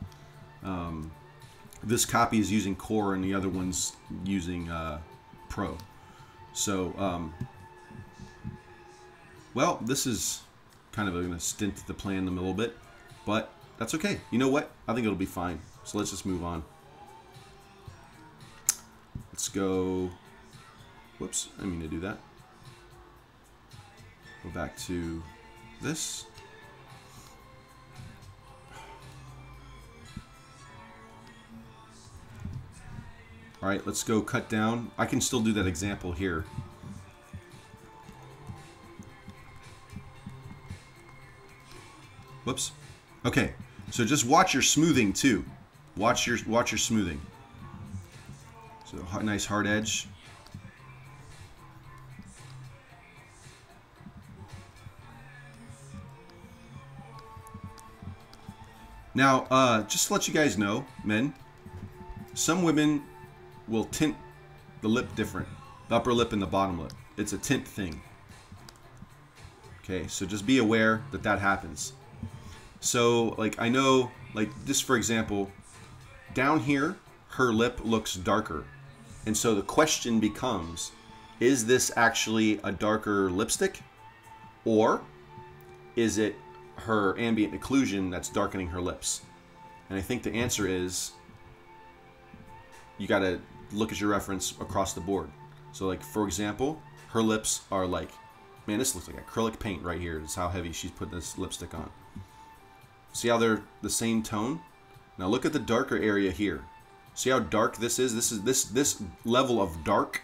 Um, this copy is using core and the other one's using uh, pro. So um, well, this is kind of going to stint the plan a little bit, but that's okay. You know what? I think it'll be fine. So let's just move on. Let's go. Whoops, I mean to do that. Go back to this. All right, let's go cut down. I can still do that example here. Whoops. Okay, so just watch your smoothing too. Watch your watch your smoothing. So nice hard edge. Now, uh, just to let you guys know, men, some women will tint the lip different. The upper lip and the bottom lip. It's a tint thing. Okay, so just be aware that that happens. So, like, I know, like, just for example, down here, her lip looks darker. And so the question becomes is this actually a darker lipstick? Or is it her ambient occlusion that's darkening her lips? And I think the answer is you got to look at your reference across the board. So, like, for example, her lips are like, man, this looks like acrylic paint right here. Is how heavy she's put this lipstick on. See how they're the same tone? Now look at the darker area here. See how dark this is? This is this this level of dark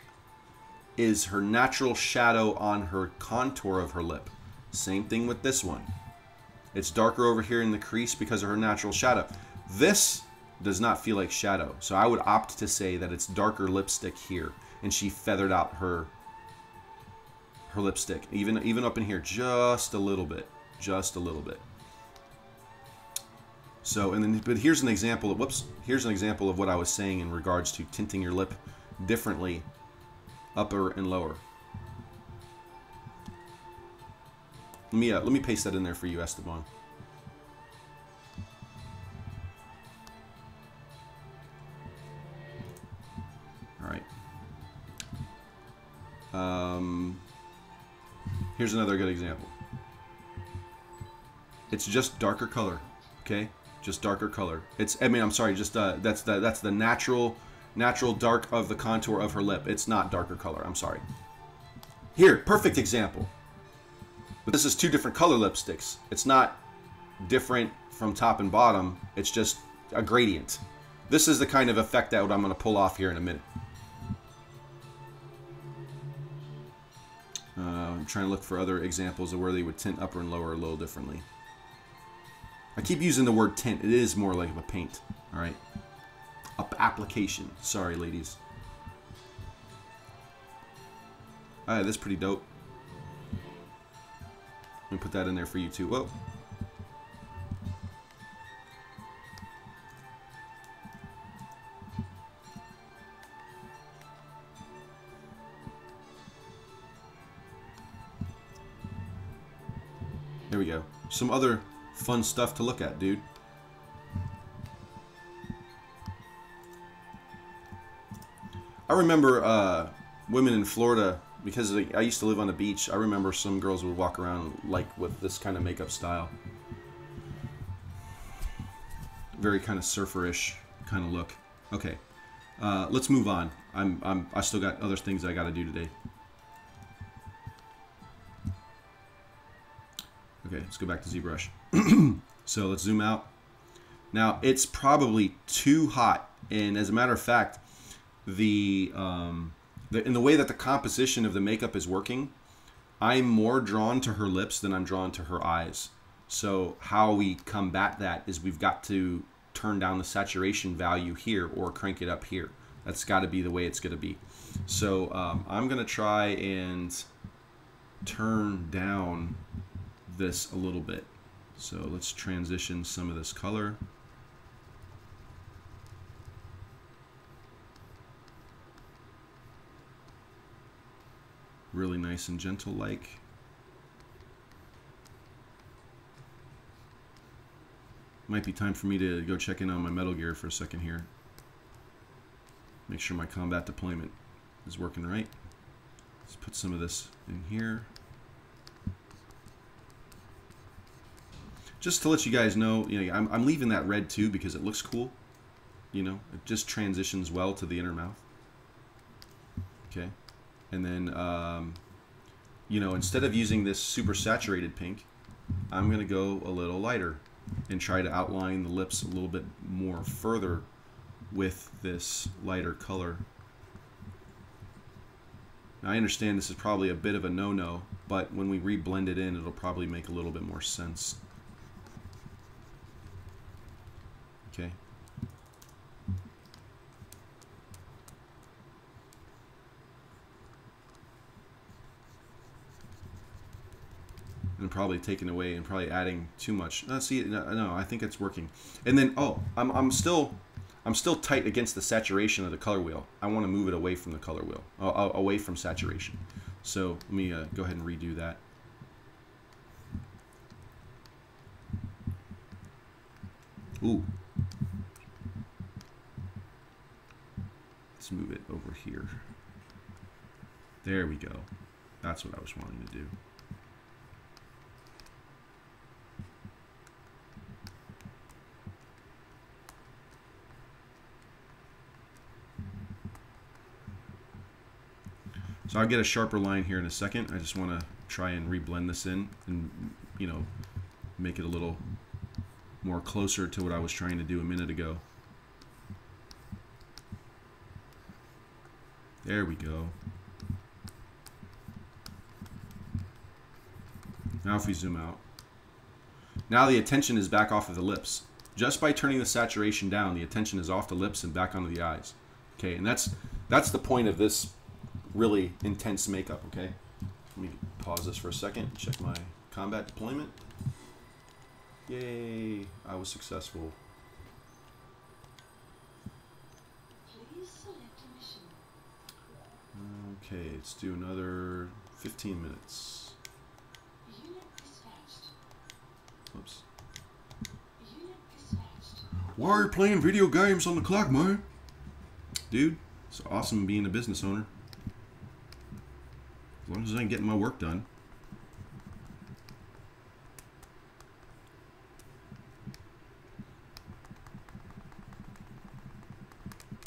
is her natural shadow on her contour of her lip. Same thing with this one. It's darker over here in the crease because of her natural shadow. This does not feel like shadow. So I would opt to say that it's darker lipstick here and she feathered out her her lipstick even even up in here just a little bit, just a little bit. So, and then, but here's an example of, whoops, here's an example of what I was saying in regards to tinting your lip differently, upper and lower. Let me, uh, let me paste that in there for you, Esteban. All right. Um, here's another good example. It's just darker color, okay? Just darker color. It's I mean I'm sorry, just uh, that's the that's the natural natural dark of the contour of her lip. It's not darker color. I'm sorry. Here, perfect example. But this is two different color lipsticks. It's not different from top and bottom. It's just a gradient. This is the kind of effect that I'm going to pull off here in a minute. Uh, I'm trying to look for other examples of where they would tint upper and lower a little differently. I keep using the word tint. It is more like a paint. All right. Application. Sorry, ladies. All right, that's pretty dope. Let me put that in there for you too. Whoa. There we go. Some other fun stuff to look at, dude. I remember uh, women in Florida because I used to live on the beach. I remember some girls would walk around like with this kind of makeup style, very kind of surferish kind of look. Okay, uh, let's move on. I'm, I'm I still got other things I got to do today. Okay, let's go back to ZBrush. so let's zoom out. Now it's probably too hot, and as a matter of fact, the, um, the in the way that the composition of the makeup is working, I'm more drawn to her lips than I'm drawn to her eyes. So how we combat that is we've got to turn down the saturation value here or crank it up here. That's got to be the way it's going to be. So um, I'm going to try and turn down this a little bit. So let's transition some of this color. Really nice and gentle like. Might be time for me to go check in on my Metal Gear for a second here. Make sure my combat deployment is working right. Let's put some of this in here. Just to let you guys know, you know, I'm, I'm leaving that red too because it looks cool. You know, it just transitions well to the inner mouth. Okay. And then, um, you know, instead of using this super saturated pink, I'm going to go a little lighter and try to outline the lips a little bit more further with this lighter color. Now I understand this is probably a bit of a no-no, but when we reblend it in, it'll probably make a little bit more sense. Okay. and probably taking away and probably adding too much. No, see, no, no, I think it's working. And then, oh, I'm, I'm still, I'm still tight against the saturation of the color wheel. I want to move it away from the color wheel, uh, away from saturation. So let me uh, go ahead and redo that. Ooh. Let's move it over here. There we go. That's what I was wanting to do. So I'll get a sharper line here in a second. I just want to try and reblend this in and, you know, make it a little more closer to what I was trying to do a minute ago. There we go. Now if we zoom out. Now the attention is back off of the lips. Just by turning the saturation down, the attention is off the lips and back onto the eyes. Okay, and that's that's the point of this really intense makeup, okay? Let me pause this for a second, check my combat deployment. Yay, I was successful. Okay, let's do another 15 minutes. Oops. Why are you playing video games on the clock, man? Dude, it's awesome being a business owner. As long as I am getting my work done.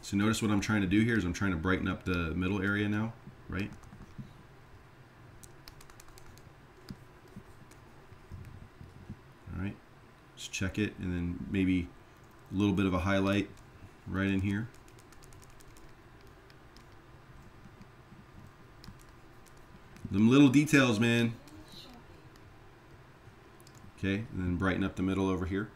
So notice what I'm trying to do here is I'm trying to brighten up the middle area now, right? All right, let's check it and then maybe a little bit of a highlight right in here. Them little details, man. Okay, and then brighten up the middle over here.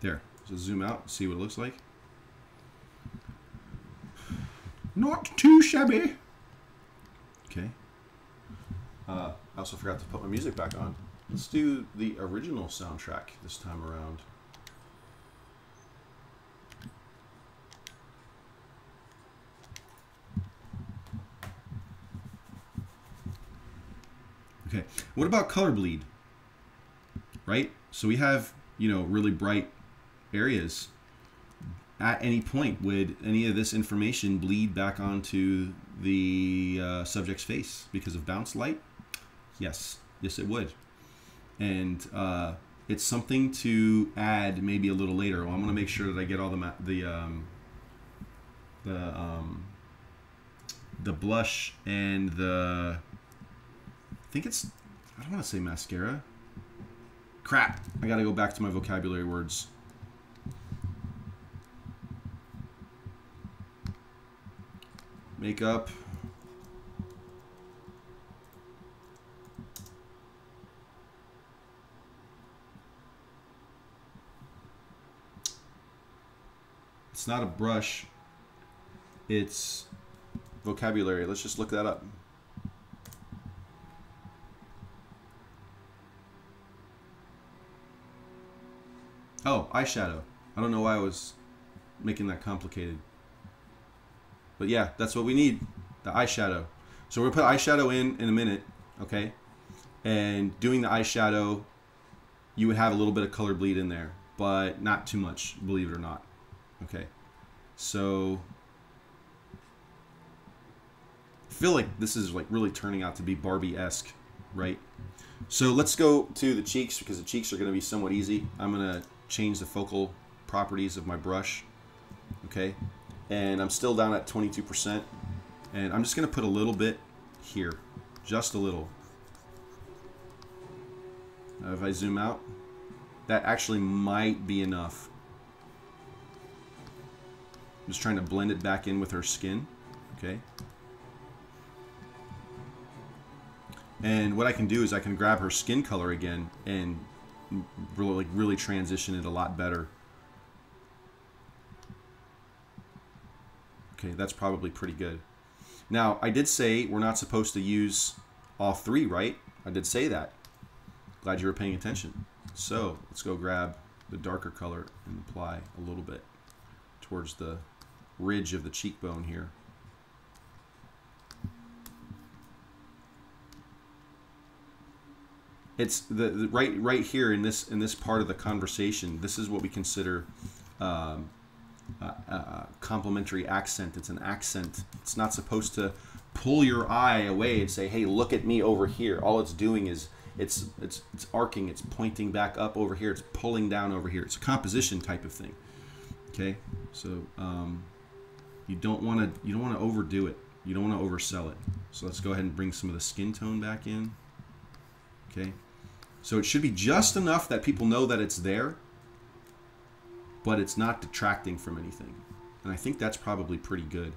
There. So zoom see what it looks like. Not too shabby. Okay. Uh, I also forgot to put my music back on. Let's do the original soundtrack this time around. Okay, what about color bleed? Right? So we have, you know, really bright areas at any point would any of this information bleed back onto the uh, subject's face because of bounce light? Yes. Yes, it would. And uh, it's something to add maybe a little later. Well, I'm going to make sure that I get all the the um, the um, the blush and the I think it's I don't want to say mascara. Crap! I got to go back to my vocabulary words. Makeup. It's not a brush. It's vocabulary. Let's just look that up. Oh, eyeshadow. I don't know why I was making that complicated. But yeah, that's what we need. The eyeshadow. So we're gonna put eyeshadow in in a minute, okay? And doing the eyeshadow, you would have a little bit of color bleed in there, but not too much, believe it or not. Okay. So I feel like this is like really turning out to be Barbie-esque, right? So let's go to the cheeks because the cheeks are to be somewhat easy. I'm to change the focal properties of my brush. Okay. And I'm still down at 22%. And I'm just going to put a little bit here. Just a little. Now if I zoom out, that actually might be enough. I'm just trying to blend it back in with her skin. Okay. And what I can do is I can grab her skin color again and really, really transition it a lot better. Okay, that's probably pretty good. Now, I did say we're not supposed to use all three, right? I did say that. Glad you were paying attention. So, let's go grab the darker color and apply a little bit towards the ridge of the cheekbone here. it's the, the, right right here in this in this part of the conversation. This is what we consider um, a complementary accent. It's an accent. It's not supposed to pull your eye away and say, "Hey, look at me over here." All it's doing is it's it's it's arcing. It's pointing back up over here. It's pulling down over here. It's a composition type of thing. Okay, so um, you don't want to you don't want to overdo it. You don't want to oversell it. So let's go ahead and bring some of the skin tone back in. Okay. So it should be just enough that people know that it's there, but it's not detracting from anything. And I think that's probably pretty good.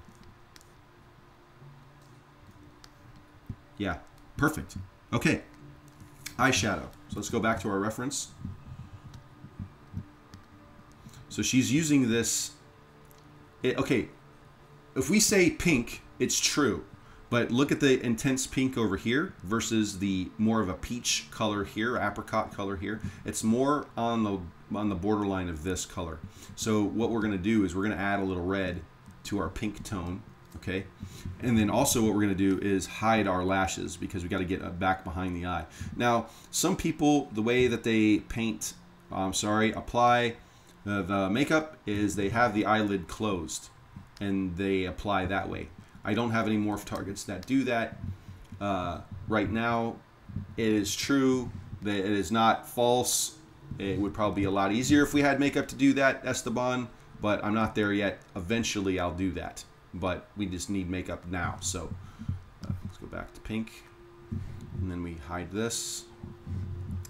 Yeah, perfect. Okay, eyeshadow. So let's go back to our reference. So she's using this. It, okay, if we say pink, it's true. But look at the intense pink over here versus the more of a peach color here, apricot color here. It's more on the on the borderline of this color. So what we're going to do is we're going to add a little red to our pink tone, okay? And then also what we're going to do is hide our lashes because we got to get uh, back behind the eye. Now, some people, the way that they paint, I'm sorry, apply the, the makeup is they have the eyelid closed and they apply that way. I don't have any morph targets that do that. Uh, right now, it is true that it is not false. It would probably be a lot easier if we had makeup to do that, Esteban, but I'm not there yet. Eventually, I'll do that, but we just need makeup now. So uh, let's go back to pink, and then we hide this.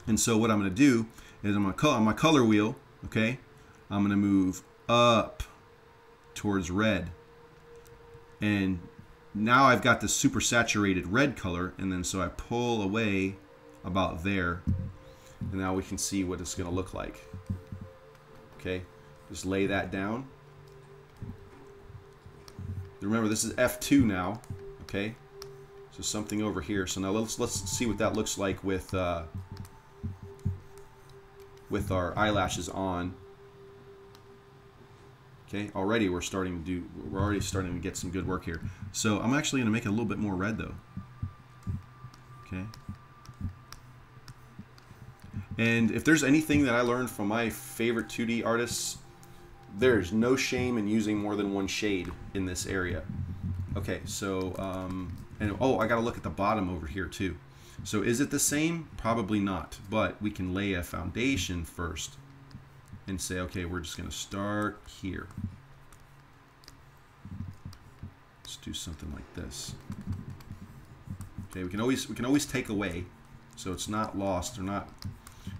And so what I'm going to do is I'm going to on my color wheel. Okay, I'm going to move up towards red and now I've got this super saturated red color and then so I pull away about there and now we can see what it's going to look like. Okay just lay that down. Remember this is F2 now okay? So something over here. So now let's let's see what that looks like with uh, with our eyelashes on Okay, already we're starting to do, we're already starting to get some good work here. So I'm actually going to make it a little bit more red though. Okay. And if there's anything that I learned from my favorite 2D artists, there's no shame in using more than one shade in this area. Okay, so, um, and oh, I got to look at the bottom over here too. So is it the same? Probably not. But we can lay a foundation first and say, okay, we're just going to start here. Let's do something like this. Okay, we can always we can always take away, so it's not lost or not.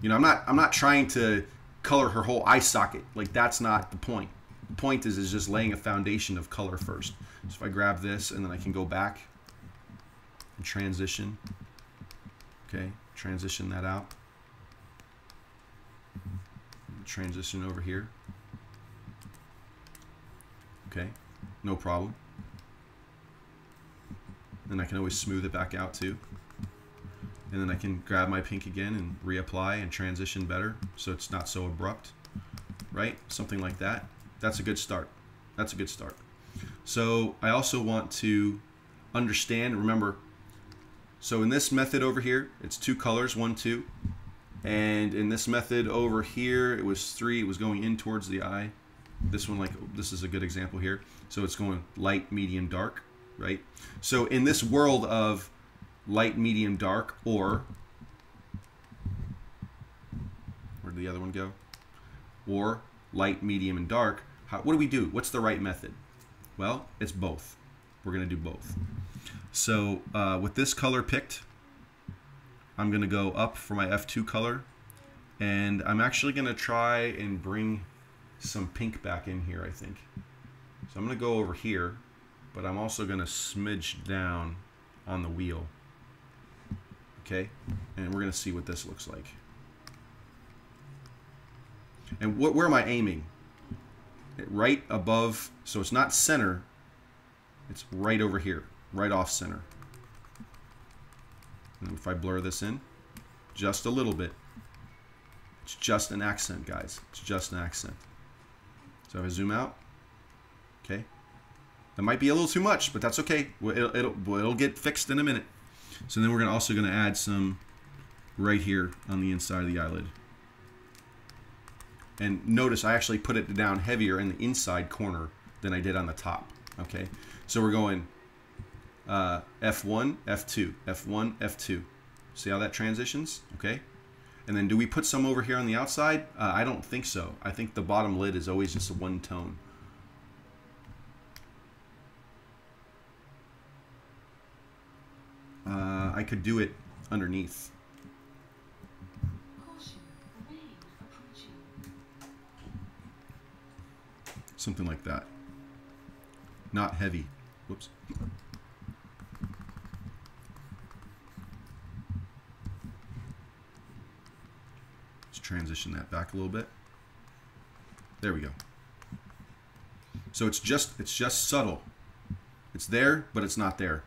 You know, I'm not I'm not trying to color her whole eye socket. Like that's not the point. The point is is just laying a foundation of color first. So if I grab this and then I can go back and transition. Okay, transition that out. Transition over here. Okay, no problem. Then I can always smooth it back out too. And then I can grab my pink again and reapply and transition better so it's not so abrupt, right? Something like that. That's a good start. That's a good start. So I also want to understand, remember, so in this method over here, it's two colors, one, two. And in this method over here, it was three, it was going in towards the eye. This one, like, this is a good example here. So it's going light, medium, dark right? So in this world of light, medium, dark, or where did the other one go? Or light, medium, and dark. How, what do we do? What's the right method? Well, it's both. We're going to do both. So uh, with this color picked, I'm going to go up for my F2 color. And I'm actually going to try and bring some pink back in here, I think. So I'm going to go over here but I'm also going to smidge down on the wheel. Okay, and we're going to see what this looks like. And what, where am I aiming? Right above, so it's not center, it's right over here, right off center. If I blur this in, just a little bit, it's just an accent, guys. It's just an accent. So if I zoom out, okay, that might be a little too much, but that's okay. It'll, it'll, it'll get fixed in a minute. So then we're gonna also going to add some right here on the inside of the eyelid. And notice I actually put it down heavier in the inside corner than I did on the top. Okay, so we're going uh, F1, F2, F1, F2. See how that transitions? Okay. And then do we put some over here on the outside? Uh, I don't think so. I think the bottom lid is always just one tone. Uh, I could do it underneath. Something like that. Not heavy. Whoops. Transition that back a little bit. There we go. So it's just it's just subtle. It's there, but it's not there.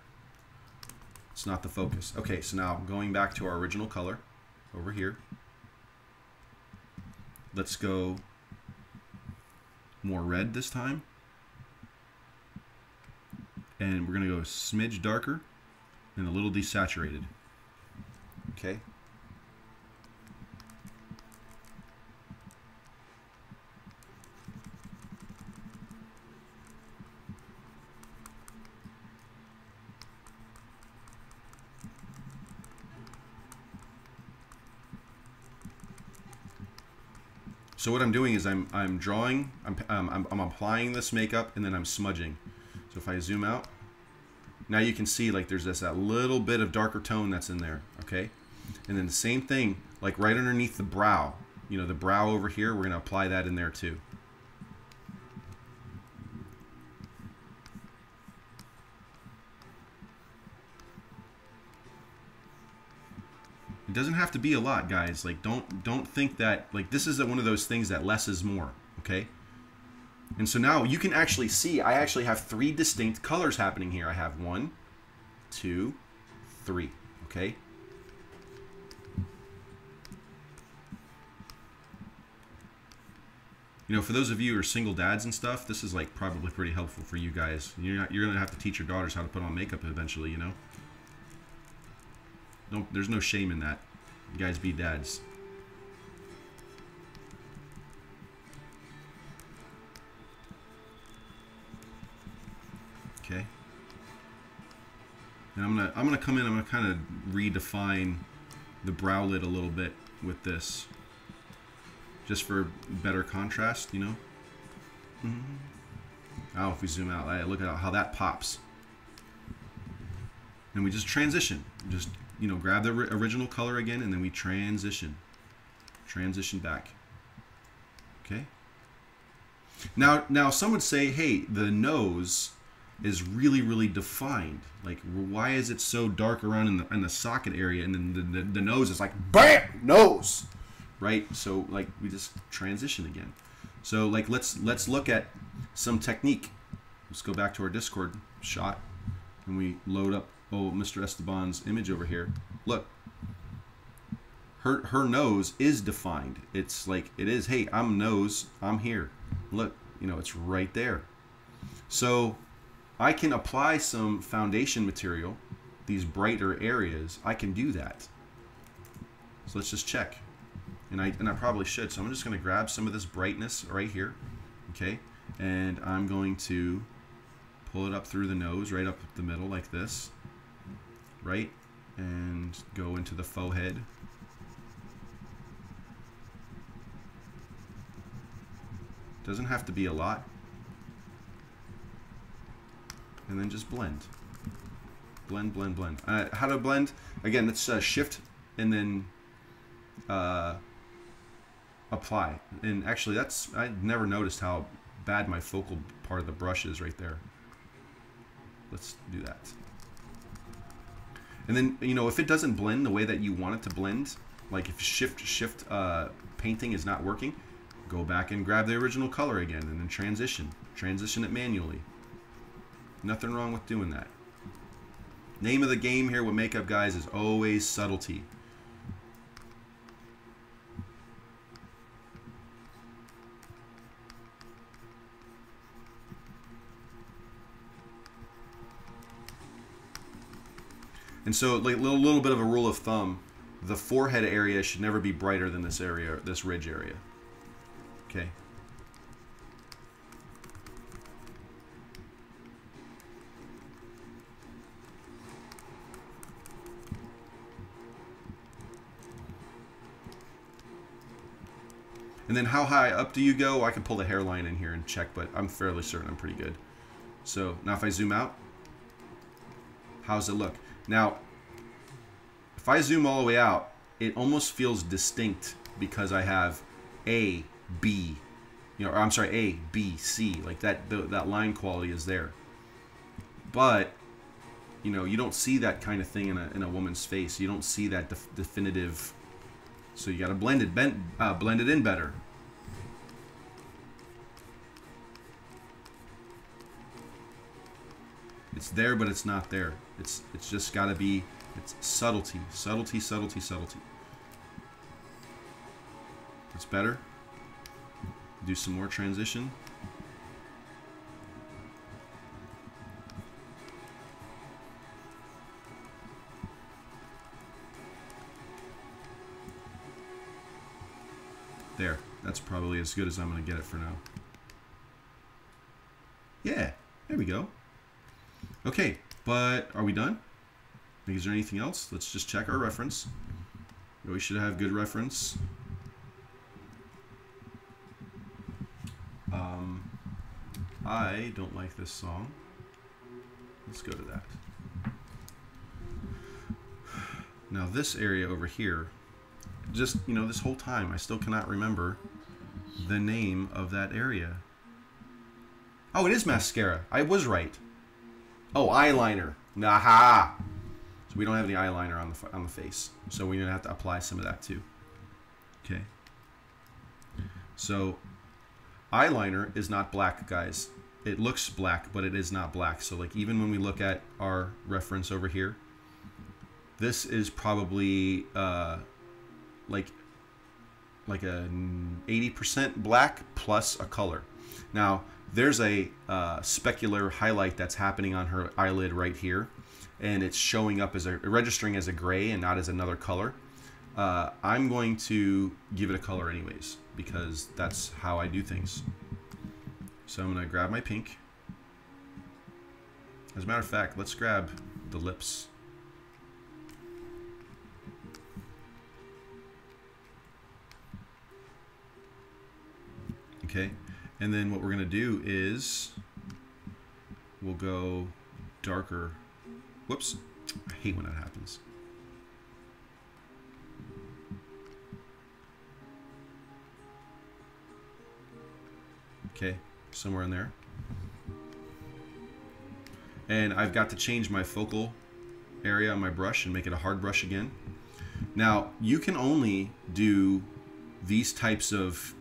It's not the focus. Okay, so now going back to our original color over here. Let's go more red this time. And we're going to go a smidge darker and a little desaturated. Okay. So what I'm doing is I'm, I'm drawing, I'm, um, I'm, I'm applying this makeup and then I'm smudging. So if I zoom out, now you can see like there's this that little bit of darker tone that's in there, okay? And then the same thing, like right underneath the brow, you know, the brow over here, we're gonna apply that in there too. Doesn't have to be a lot, guys. Like don't don't think that like this is one of those things that less is more, okay? And so now you can actually see I actually have three distinct colors happening here. I have one, two, three, okay? you know, for those of you who are single dads and stuff, this is like probably pretty helpful for you guys. You're not, you're gonna have to teach your daughters how to put on makeup eventually, you know. Don't, there's no shame in that. You guys be dads. Okay. And I'm gonna I'm gonna come in. I'm gonna kind of redefine the brow lid a little bit with this, just for better contrast. You know. Mm -hmm. Oh, if we zoom out, look at how that pops. And we just transition. Just you know, grab the original color again, and then we transition. Transition back. Okay. Now, now some would say, hey, the nose is really, really defined. Like, why is it so dark around in the, in the socket area, and then the, the, the nose is like, BAM! Nose! Right? So, like, we just transition again. So, like, let's let's look at some technique. Let's go back to our Discord shot, and we load up, oh, Mr. Esteban's image over here. Look, her her nose is defined. It's like it is. Hey, I'm nose. I'm here. Look, you know, it's right there. So I can apply some foundation material, these brighter areas. I can do that. So let's just check. And I and I probably should. So I'm just going to grab some of this brightness right here. Okay, and I'm going to pull it up through the nose, right up the middle like this. Right, and go into the faux head. Doesn't have to be a lot. And then just blend. Blend, blend, blend. Uh, how to blend? Again, it's uh, shift and then uh, apply. And actually, that's I never noticed how bad my focal part of the brush is right there. Let's do that. And then, you know, if it doesn't blend the way that you want it to blend, like if shift shift uh, painting is not working, go back and grab the original color again and then transition. Transition it manually. Nothing wrong with doing that. Name of the game here with makeup guys is always subtlety. And so, like a little, little bit of a rule of thumb, the forehead area should never be brighter than this area, this ridge area. Okay. And then how high up do you go? I can pull the hairline in here and check, but I'm fairly certain I'm pretty good. So now if I zoom out, how's it look? Now, if I zoom all the way out, it almost feels distinct because I have A, B, you know, I'm sorry, A, B, C, like that, the, that line quality is there. But, you know, you don't see that kind of thing in a, in a woman's face. You don't see that def definitive, so you got to blend it, bend, uh, blend it in better. It's there, but it's not there. It's it's just got to be it's subtlety, subtlety, subtlety, subtlety. It's better do some more transition. There. That's probably as good as I'm going to get it for now. Yeah. There we go. Okay. But are we done? Is there anything else? Let's just check our reference. We should have good reference. Um, I don't like this song. Let's go to that. Now this area over here, just, you know, this whole time, I still cannot remember the name of that area. Oh, it is mascara. I was right. Oh, eyeliner. Naha. So we don't have any eyeliner on the on the face, so we're gonna have to apply some of that too. Okay. So, eyeliner is not black, guys it looks black, but it is not black. So like even when we look at our reference over here, this is probably uh, like like a 80% black plus a color. Now there's a uh, specular highlight that's happening on her eyelid right here, and it's showing up as a registering as a gray and not as another color. Uh, I'm going to give it a color anyways because that's how I do things. So I'm going to grab my pink. As a matter of fact, let's grab the lips. Okay, and then what we're going to do is we'll go darker. Whoops, I hate when that happens. Okay, somewhere in there. And I've got to change my focal area on my brush and make it a hard brush again. Now, you can only do these types of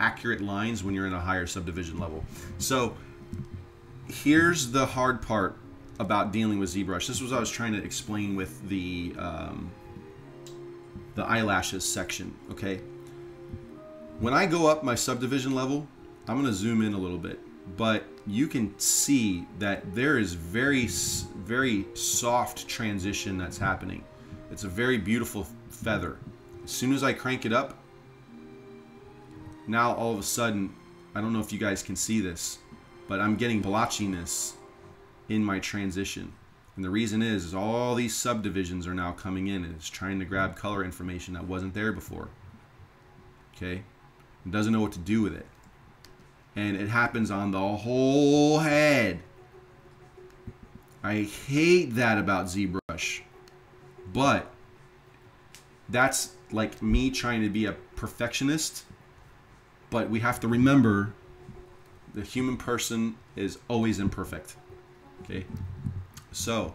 accurate lines when you're in a higher subdivision level. So here's the hard part about dealing with ZBrush. This was I was trying to explain with the um, the eyelashes section. Okay, when I go up my subdivision level, I'm to zoom in a little bit, but you can see that there is very very soft transition that's happening. It's a very beautiful feather. As soon as I crank it up, now all of a sudden, I don't know if you guys can see this, but I'm getting blotchiness in my transition. And the reason is, is all these subdivisions are now coming in and it's trying to grab color information that wasn't there before. Okay? It doesn't know what to do with it. And it happens on the whole head. I hate that about ZBrush. But that's like me trying to be a perfectionist. But we have to remember the human person is always imperfect. Okay? So,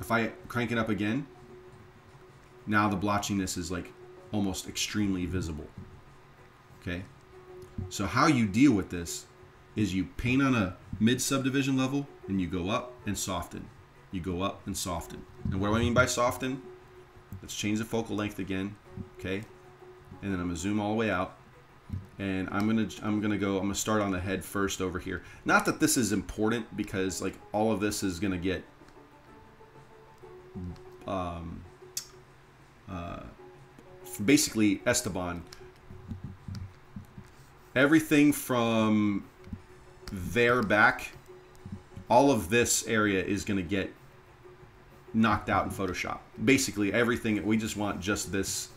if I crank it up again, now the blotchiness is like almost extremely visible. Okay? So how you deal with this is you paint on a mid subdivision level and you go up and soften. You go up and soften. And what do I mean by soften? Let's change the focal length again. Okay? And then I'm gonna zoom all the way out and I'm gonna I'm gonna go I'm gonna start on the head first over here. Not that this is important because like all of this is gonna get um, uh, basically Esteban. Everything from there back all of this area is gonna get knocked out in Photoshop. Basically everything we just want just this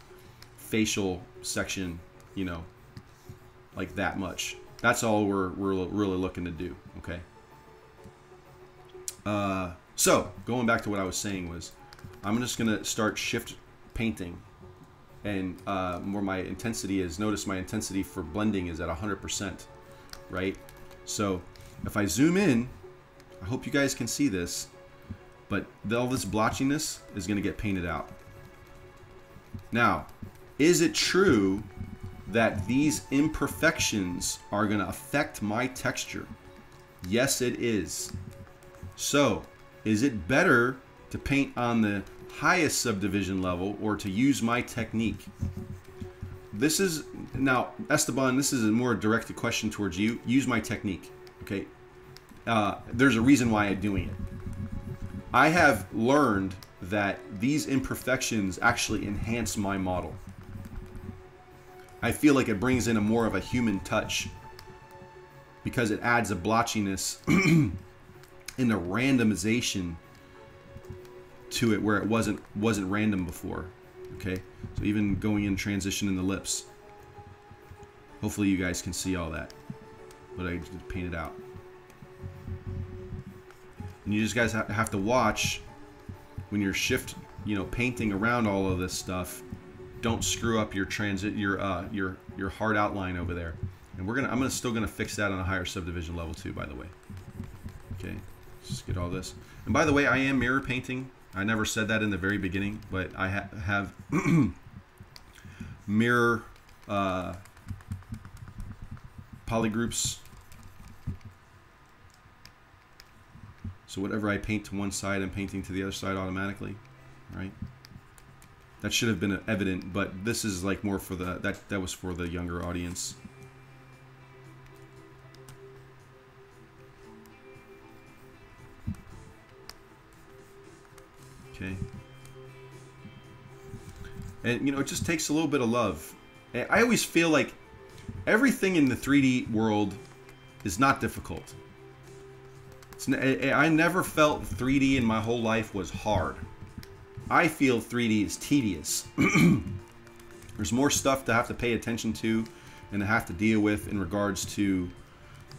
facial section you know like that much. That's all we're, we're really looking to do, okay? Uh, so, going back to what I was saying was, I'm just going to start shift painting. And uh, where my intensity is, notice my intensity for blending is at 100%, right? So, if I zoom in, I hope you guys can see this, but all this blotchiness is going to get painted out. Now, is it true that these imperfections are going to affect my texture? Yes, it is. So, is it better to paint on the highest subdivision level or to use my technique? This is, now, Esteban, this is a more directed question towards you. Use my technique, okay? Uh, there's a reason why I'm doing it. I have learned that these imperfections actually enhance my model. I feel like it brings in a more of a human touch because it adds a blotchiness and a randomization to it where it wasn't wasn't random before. Okay, so even going in transition in the lips. Hopefully you guys can see all that, but I just painted out. And you just guys have to watch when you're shift, you know, painting around all of this stuff don't screw up your transit your uh, your your hard outline over there. And we're gonna I'm gonna still gonna fix that on a higher subdivision level too, by the way. Okay, just get all this. And by the way, I am mirror painting. I never said that in the very beginning, but I ha have mirror uh, polygroups. So whatever I paint to one side, I'm painting to the other side automatically, right? That should have been evident, but this is like more for the that that was for the younger audience. Okay. And you know, it just takes a little bit of love. I always feel like everything in the 3D world is not difficult. It's, I never felt 3D in my whole life was hard. I feel 3D is tedious. There's more stuff to have to pay attention to and to have to deal with in regards to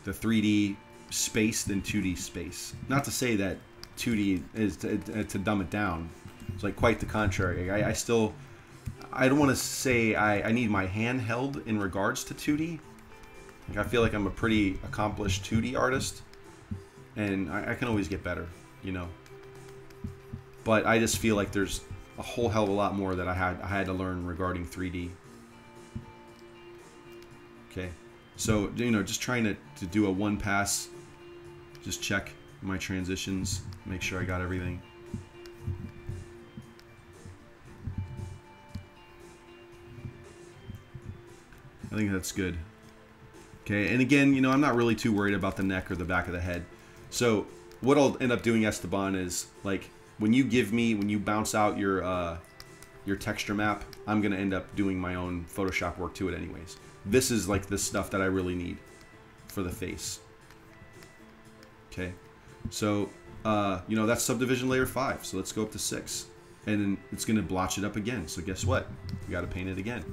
the 3D space than 2D space. Not to say that 2D is to, to dumb it down. It's like quite the contrary. I, I still, I don't want to say I, I need my hand held in regards to 2D. Like I feel like I'm a pretty accomplished 2D artist, and I, I can always get better, you know. But I just feel like there's a whole hell of a lot more that I had I had to learn regarding 3D. Okay, so you know, just trying to, to do a one pass, just check my transitions, make sure I got everything. I think that's good. Okay, and again, you know, I'm not really too worried about the neck or the back of the head. So what I'll end up doing, Esteban, is like when you give me, when you bounce out your uh, your texture map, I'm gonna end up doing my own Photoshop work to it anyways. This is like the stuff that I really need for the face. Okay, so uh, you know that's subdivision layer five. So let's go up to six, and then it's gonna blotch it up again. So guess what? We got to paint it again.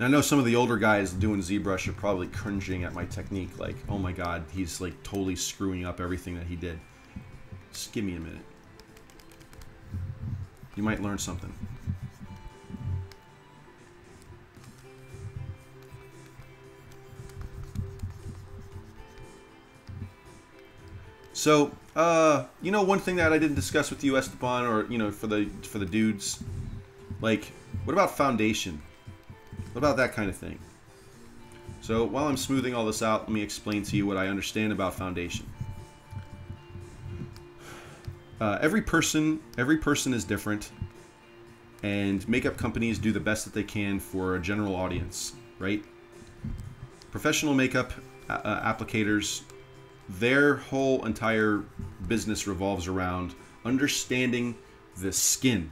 Now, I know some of the older guys doing ZBrush are probably cringing at my technique, like, oh my god, he's like totally screwing up everything that he did. Just give me a minute. You might learn something. So, uh, you know, one thing that I didn't discuss with you, Esteban, or you know, for the for the dudes, like, what about foundation? What about that kind of thing? So while I'm smoothing all this out, let me explain to you what I understand about foundation. Uh, every person, every person is different, and makeup companies do the best that they can for a general audience, right? Professional makeup uh, applicators, their whole entire business revolves around understanding the skin.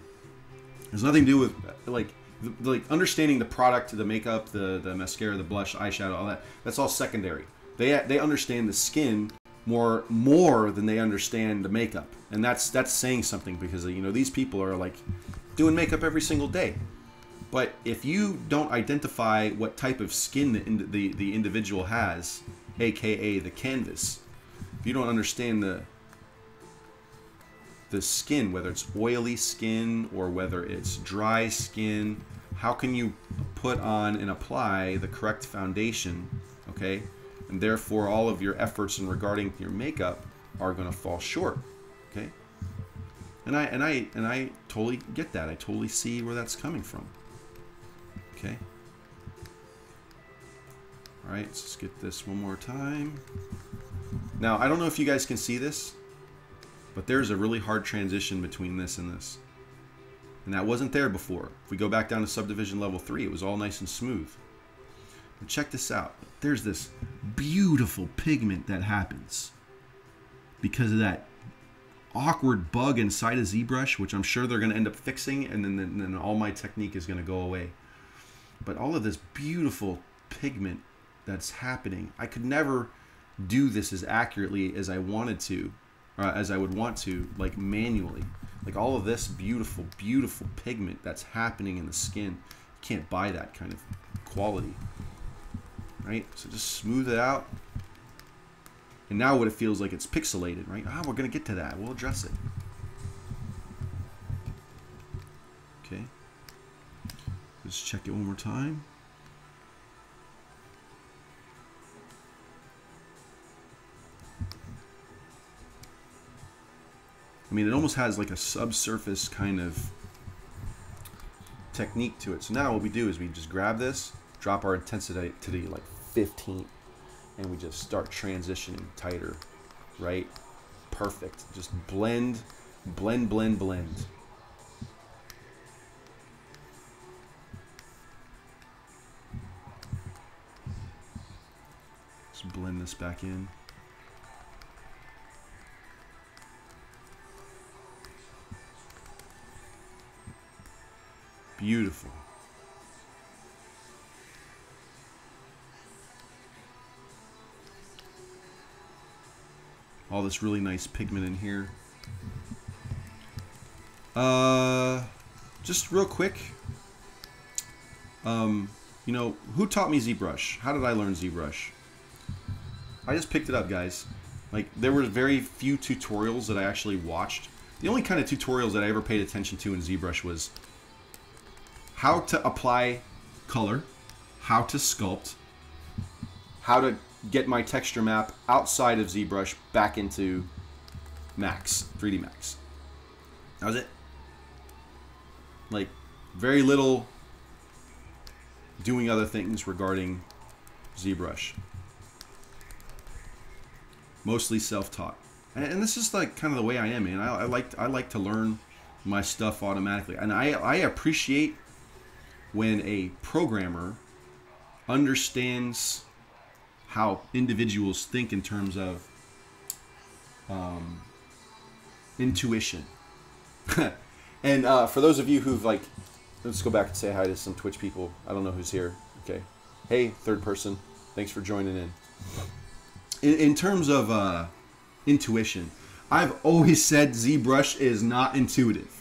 There's nothing to do with like the, like understanding the product, the makeup, the the mascara, the blush, eyeshadow, all that. That's all secondary. They they understand the skin more more than they understand the makeup, and that's that's saying something because you know these people are like doing makeup every single day. But if you don't identify what type of skin the, the, the individual has, aka the canvas, if you don't understand the the skin, whether it's oily skin or whether it's dry skin, how can you put on and apply the correct foundation, okay? And therefore, all of your efforts in regarding your makeup are going to fall short, okay? And I and I and I totally get that. I totally see where that's coming from. Okay. All right, let's get this one more time. Now, I don't know if you guys can see this, but there's a really hard transition between this and this. And that wasn't there before. If we go back down to subdivision level 3, it was all nice and smooth. But check this out. There's this beautiful pigment that happens because of that awkward bug inside a ZBrush, which I'm sure they're going to end up fixing, and then, then, then all my technique is going to go away. But all of this beautiful pigment that's happening, I could never do this as accurately as I wanted to uh, as I would want to, like manually. Like all of this beautiful, beautiful pigment that's happening in the skin. You can't buy that kind of quality. Right? So just smooth it out. And now what it feels like it's pixelated, right? Ah, we're going to get to that. We'll address it. Okay. Let's check it one more time. Mean, it almost has like a subsurface kind of technique to it. So now what we do is we just grab this, drop our intensity to the like 15, and we just start transitioning tighter, right? Perfect. Just blend, blend, blend, blend. Just blend this back in. beautiful. All this really nice pigment in here. Uh, just real quick, um, you know, who taught me ZBrush? How did I learn ZBrush? I just picked it up, guys. Like, there were very few tutorials that I actually watched. The only kind of tutorials that I ever paid attention to in ZBrush was how to apply color, how to sculpt, how to get my texture map outside of ZBrush back into Max, 3D Max. That was it. Like, very little doing other things regarding ZBrush. Mostly self-taught. And, and this is like kind of the way I am, man. I, I like I like to learn my stuff automatically, and I I appreciate when a programmer understands how individuals think in terms of um, intuition. and uh, for those of you who've like, let's go back and say hi to some Twitch people. I don't know who's here. Okay, hey, third person, thanks for joining in. In, in terms of uh, intuition, I've always said ZBrush is not intuitive.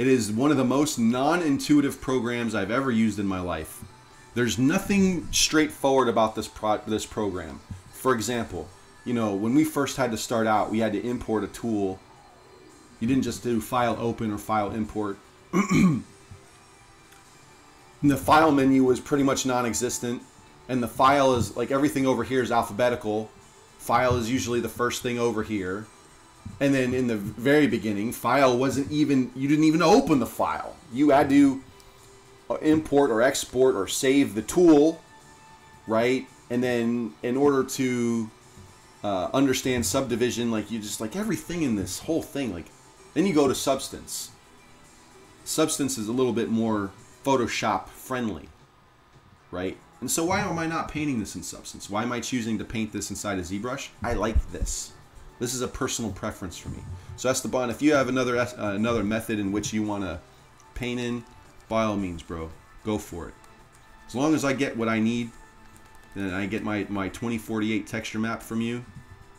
It is one of the most non-intuitive programs I've ever used in my life. There's nothing straightforward about this pro- this program. For example, you know, when we first had to start out, we had to import a tool. You didn't just do file open or file import. the file menu was pretty much non-existent, and the file is like everything over here is alphabetical. File is usually the first thing over here. And then in the very beginning, file wasn't even, you didn't even open the file. You had to uh, import or export or save the tool, right? And then in order to uh, understand subdivision, like you just, like everything in this whole thing, like, then you go to Substance. Substance is a little bit more Photoshop friendly, right? And so why am I not painting this in Substance? Why am I choosing to paint this inside a ZBrush? I like this. This is a personal preference for me. So Esteban, if you have another uh, another method in which you want to paint in, by all means, bro, go for it. As long as I get what I need, and I get my, my 2048 texture map from you,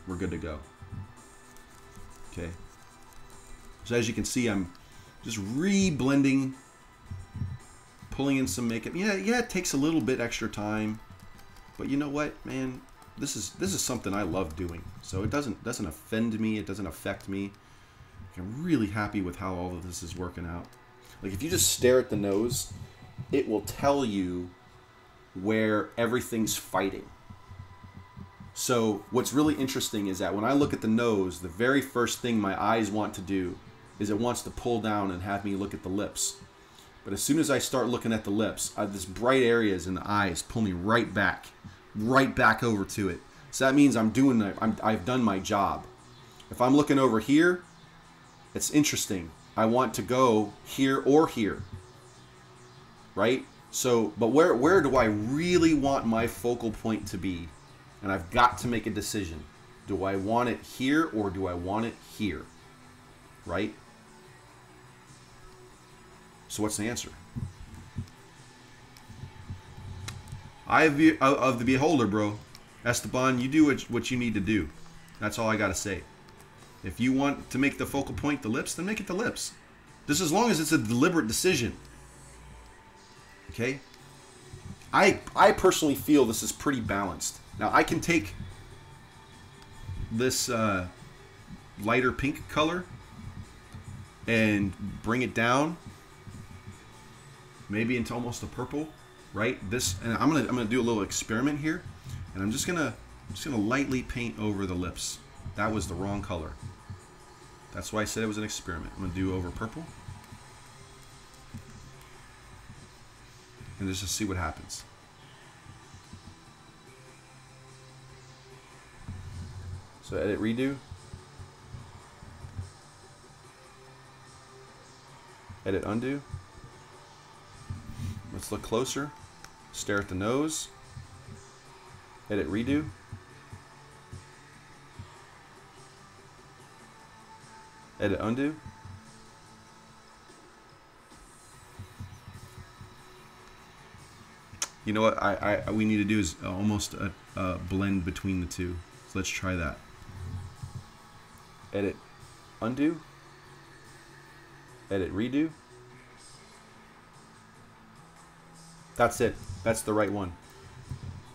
we're good to go. Okay. So as you can see, I'm just re-blending, pulling in some makeup. Yeah, yeah, it takes a little bit extra time, but you know what, man? This is this is something I love doing. So it doesn't doesn't offend me. It doesn't affect me. I'm really happy with how all of this is working out. Like if you just stare at the nose, it will tell you where everything's fighting. So what's really interesting is that when I look at the nose, the very first thing my eyes want to do is it wants to pull down and have me look at the lips. But as soon as I start looking at the lips, uh, this bright areas in the eyes pull me right back right back over to it. So that means I'm doing I'm, I've done my job. If I'm looking over here, it's interesting. I want to go here or here. Right? So, but where where do I really want my focal point to be? And I've got to make a decision. Do I want it here or do I want it here? Right? So what's the answer? Eye of, of the beholder, bro. Esteban, you do what you need to do. That's all I got to say. If you want to make the focal point the lips, then make it the lips. Just as long as it's a deliberate decision. Okay? I I personally feel this is pretty balanced. Now I can take this uh, lighter pink color and bring it down maybe into almost a purple right? This, and I'm gonna I'm gonna do a little experiment here, and I'm just gonna I'm just gonna lightly paint over the lips. That was the wrong color. That's why I said it was an experiment. I'm gonna do over purple, and just see what happens. So edit redo. Edit undo. Let's look closer. Stare at the nose. Edit redo. Edit undo. You know what I, I we need to do is almost a, a blend between the two. So let's try that. edit, undo, edit, redo. That's it. That's the right one.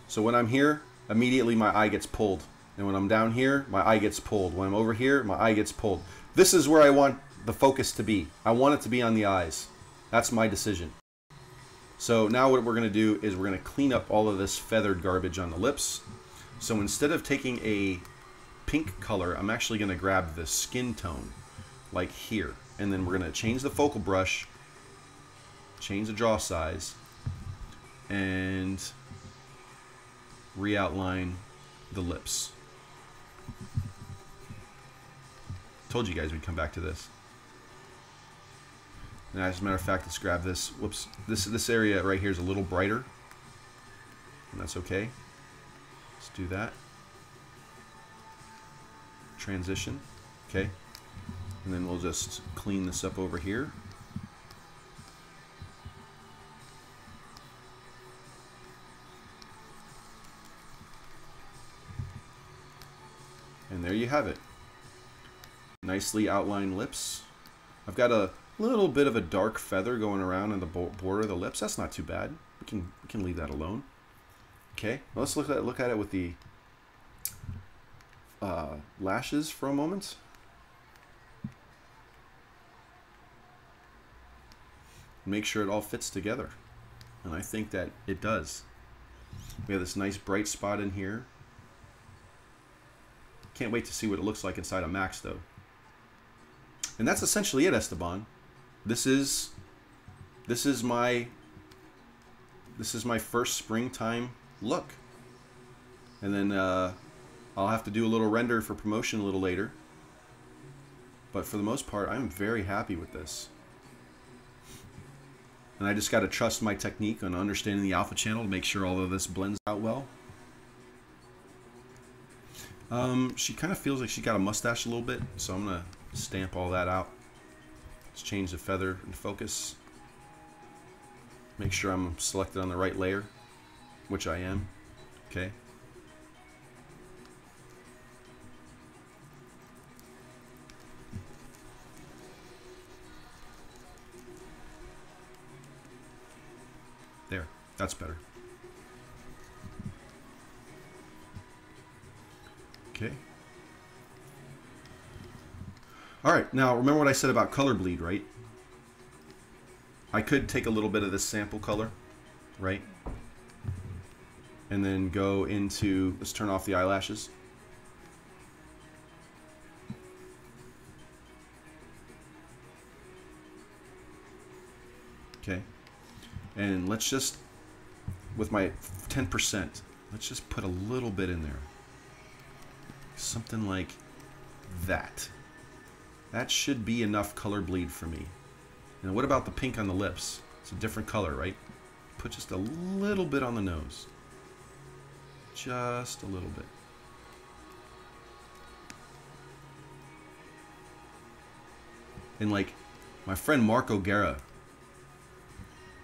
So when I'm here, immediately my eye gets pulled. And when I'm down here, my eye gets pulled. When I'm over here, my eye gets pulled. This is where I want the focus to be. I want it to be on the eyes. That's my decision. So now what we're going to do is we're going to clean up all of this feathered garbage on the lips. So instead of taking a pink color, I'm actually going to grab the skin tone, like here. And then we're going to change the focal brush, change the draw size, and re-outline the lips. Told you guys we'd come back to this. And as a matter of fact, let's grab this. Whoops. This this area right here is a little brighter. And that's okay. Let's do that. Transition. Okay. And then we'll just clean this up over here. And there you have it. Nicely outlined lips. I've got a little bit of a dark feather going around in the border of the lips. That's not too bad. We can we can leave that alone. Okay, well, let's look at look at it with the uh, lashes for a moment. Make sure it all fits together, and I think that it does. We have this nice bright spot in here. Can't wait to see what it looks like inside of Max, though. And that's essentially it, Esteban this is this is my this is my first springtime look. And then uh, I'll have to do a little render for promotion a little later. But for the most part, I'm very happy with this. And I just got to trust my technique on understanding the alpha channel to make sure all of this blends out well. Um, she kind of feels like she got a mustache a little bit, so I'm going to stamp all that out. Let's change the feather and focus. Make sure I'm selected on the right layer, which I am. Okay. There, that's better. Okay. All right, now remember what I said about color bleed, right? I could take a little bit of this sample color, right? And then go into, let's turn off the eyelashes. Okay. And let's just, with my 10%, let's just put a little bit in there. Something like that. That should be enough color bleed for me. And what about the pink on the lips? It's a different color, right? Put just a little bit on the nose. Just a little bit. And like my friend Marco Guerra,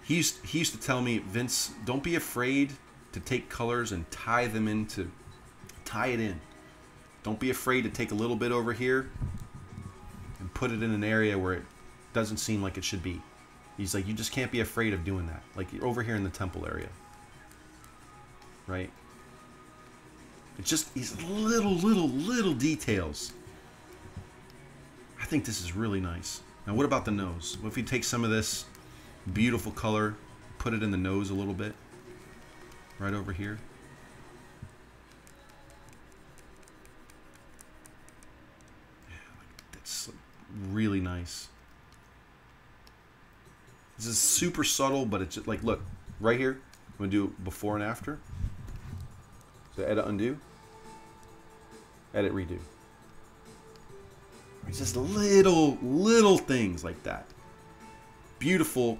he used, he used to tell me, Vince, don't be afraid to take colors and tie them into, tie it in. Don't be afraid to take a little bit over here and put it in an area where it doesn't seem like it should be. He's like, you just can't be afraid of doing that. Like over here in the temple area. Right? It's just these little, little, little details. I think this is really nice. Now, what about the nose? What if you take some of this beautiful color, put it in the nose a little bit? Right over here. Really nice. This is super subtle, but it's like, look, right here. I'm going to do before and after. So edit, undo. Edit, redo. It's just little, little things like that. Beautiful,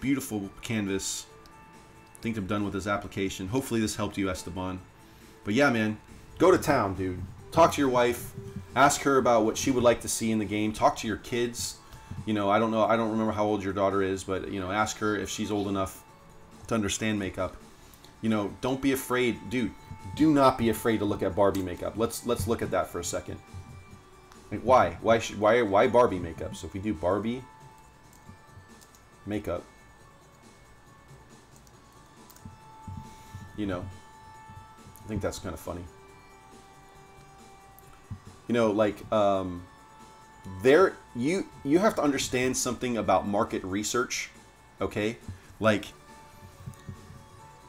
beautiful canvas. I think I'm done with this application. Hopefully this helped you, Esteban. But yeah, man, go to town, dude. Talk to your wife. Ask her about what she would like to see in the game. Talk to your kids. You know, I don't know. I don't remember how old your daughter is, but you know, ask her if she's old enough to understand makeup. You know, don't be afraid, dude. Do not be afraid to look at Barbie makeup. Let's let's look at that for a second. Like why? Why should why why Barbie makeup? So if we do Barbie makeup, you know, I think that's kind of funny. You know, like um, there you you have to understand something about market research, okay? Like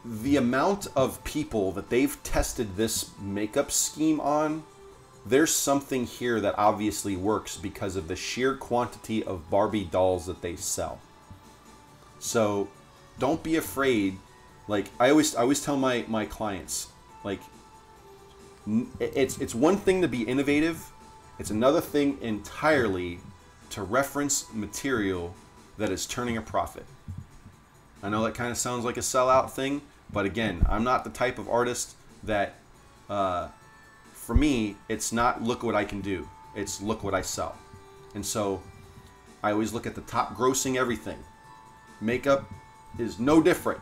the amount of people that they've tested this makeup scheme on there's something here that obviously works because of the sheer quantity of Barbie dolls that they sell. So don't be afraid. Like I always I always tell my my clients, like it's it's one thing to be innovative, it's another thing entirely to reference material that is turning a profit. I know that kind of sounds like a sellout thing, but again, I'm not the type of artist that uh, for me, it's not look what I can do. It's look what I sell. And so I always look at the top grossing everything. Makeup is no different.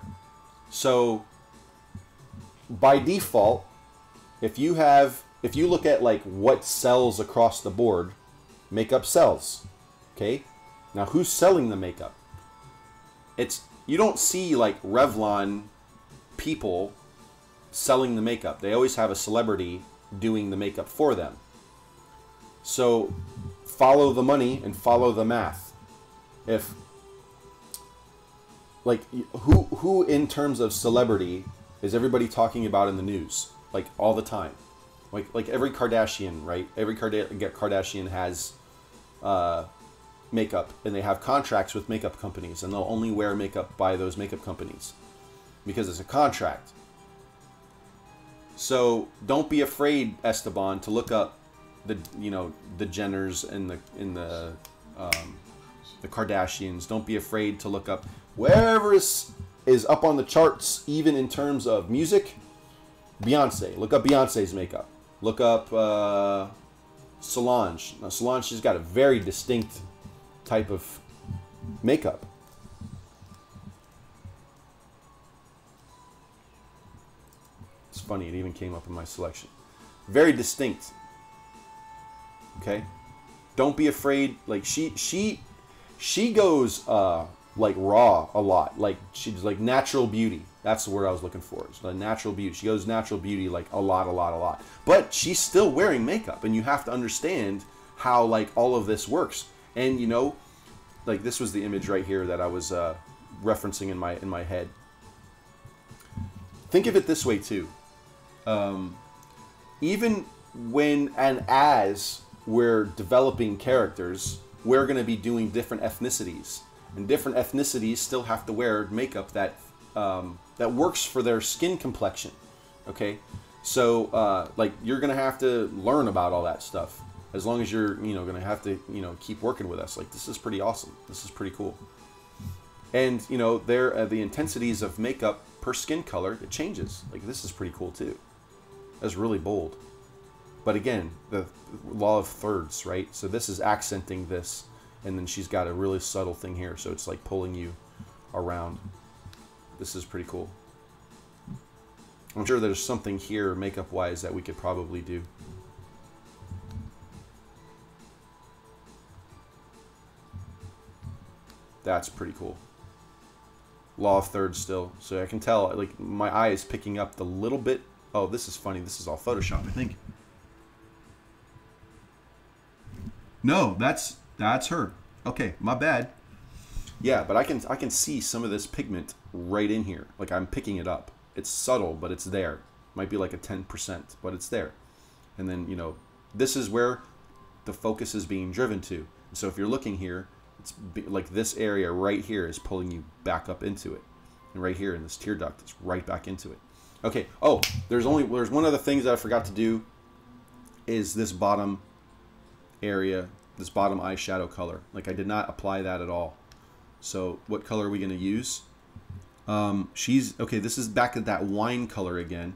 So by default, if you have if you look at like what sells across the board, makeup sells. Okay? Now who's selling the makeup? It's you don't see like Revlon people selling the makeup. They always have a celebrity doing the makeup for them. So follow the money and follow the math. If like who who in terms of celebrity is everybody talking about in the news like all the time? Like like every Kardashian, right? Every Kardashian has uh, makeup and they have contracts with makeup companies and they'll only wear makeup by those makeup companies because it's a contract. So don't be afraid, Esteban, to look up the you know the Jenners and the in the um, the Kardashians. Don't be afraid to look up wherever is is up on the charts, even in terms of music. Beyonce. Look up Beyonce's makeup. Look up uh, Solange. Now Solange, she's got a very distinct type of makeup. It's funny. It even came up in my selection. Very distinct. Okay? Don't be afraid. Like she she she goes uh like raw a lot. Like she's like natural beauty. That's the word I was looking for. It's like natural beauty. She goes natural beauty like a lot, a lot, a lot. But she's still wearing makeup, and you have to understand how like all of this works. And you know, like this was the image right here that I was uh, referencing in my in my head. Think of it this way too um, even when and as we're developing characters, we're going to be doing different ethnicities, and different ethnicities still have to wear makeup that um, that works for their skin complexion. Okay, so uh, like you're to have to learn about all that stuff. As long as you're you know to have to you know keep working with us. Like this is pretty awesome. This is pretty cool. And you know there uh, the intensities of makeup per skin color it changes. Like this is pretty cool too. That's really bold. But again, the law of thirds, right? So this is accenting this, and then she's got a really subtle thing here. So it's like pulling you around. This is pretty cool. I'm sure there's something here makeup wise that we could probably do. That's pretty cool. Law of thirds still. So I can tell, like, my eye is picking up the little bit Oh, this is funny. This is all Photoshop, I think. No, that's that's her. Okay, my bad. Yeah, but I can I can see some of this pigment right in here. Like I'm picking it up. It's subtle, but it's there. Might be like a 10%, but it's there. And then, you know, this is where the focus is being driven to. So if you're looking here, it's like this area right here is pulling you back up into it. And right here in this tear duct, it's right back into it. Okay. Oh, there's only there's one other thing that I forgot to do. Is this bottom area, this bottom eyeshadow color? Like I did not apply that at all. So what color are we going to use? Um, she's okay. This is back at that wine color again.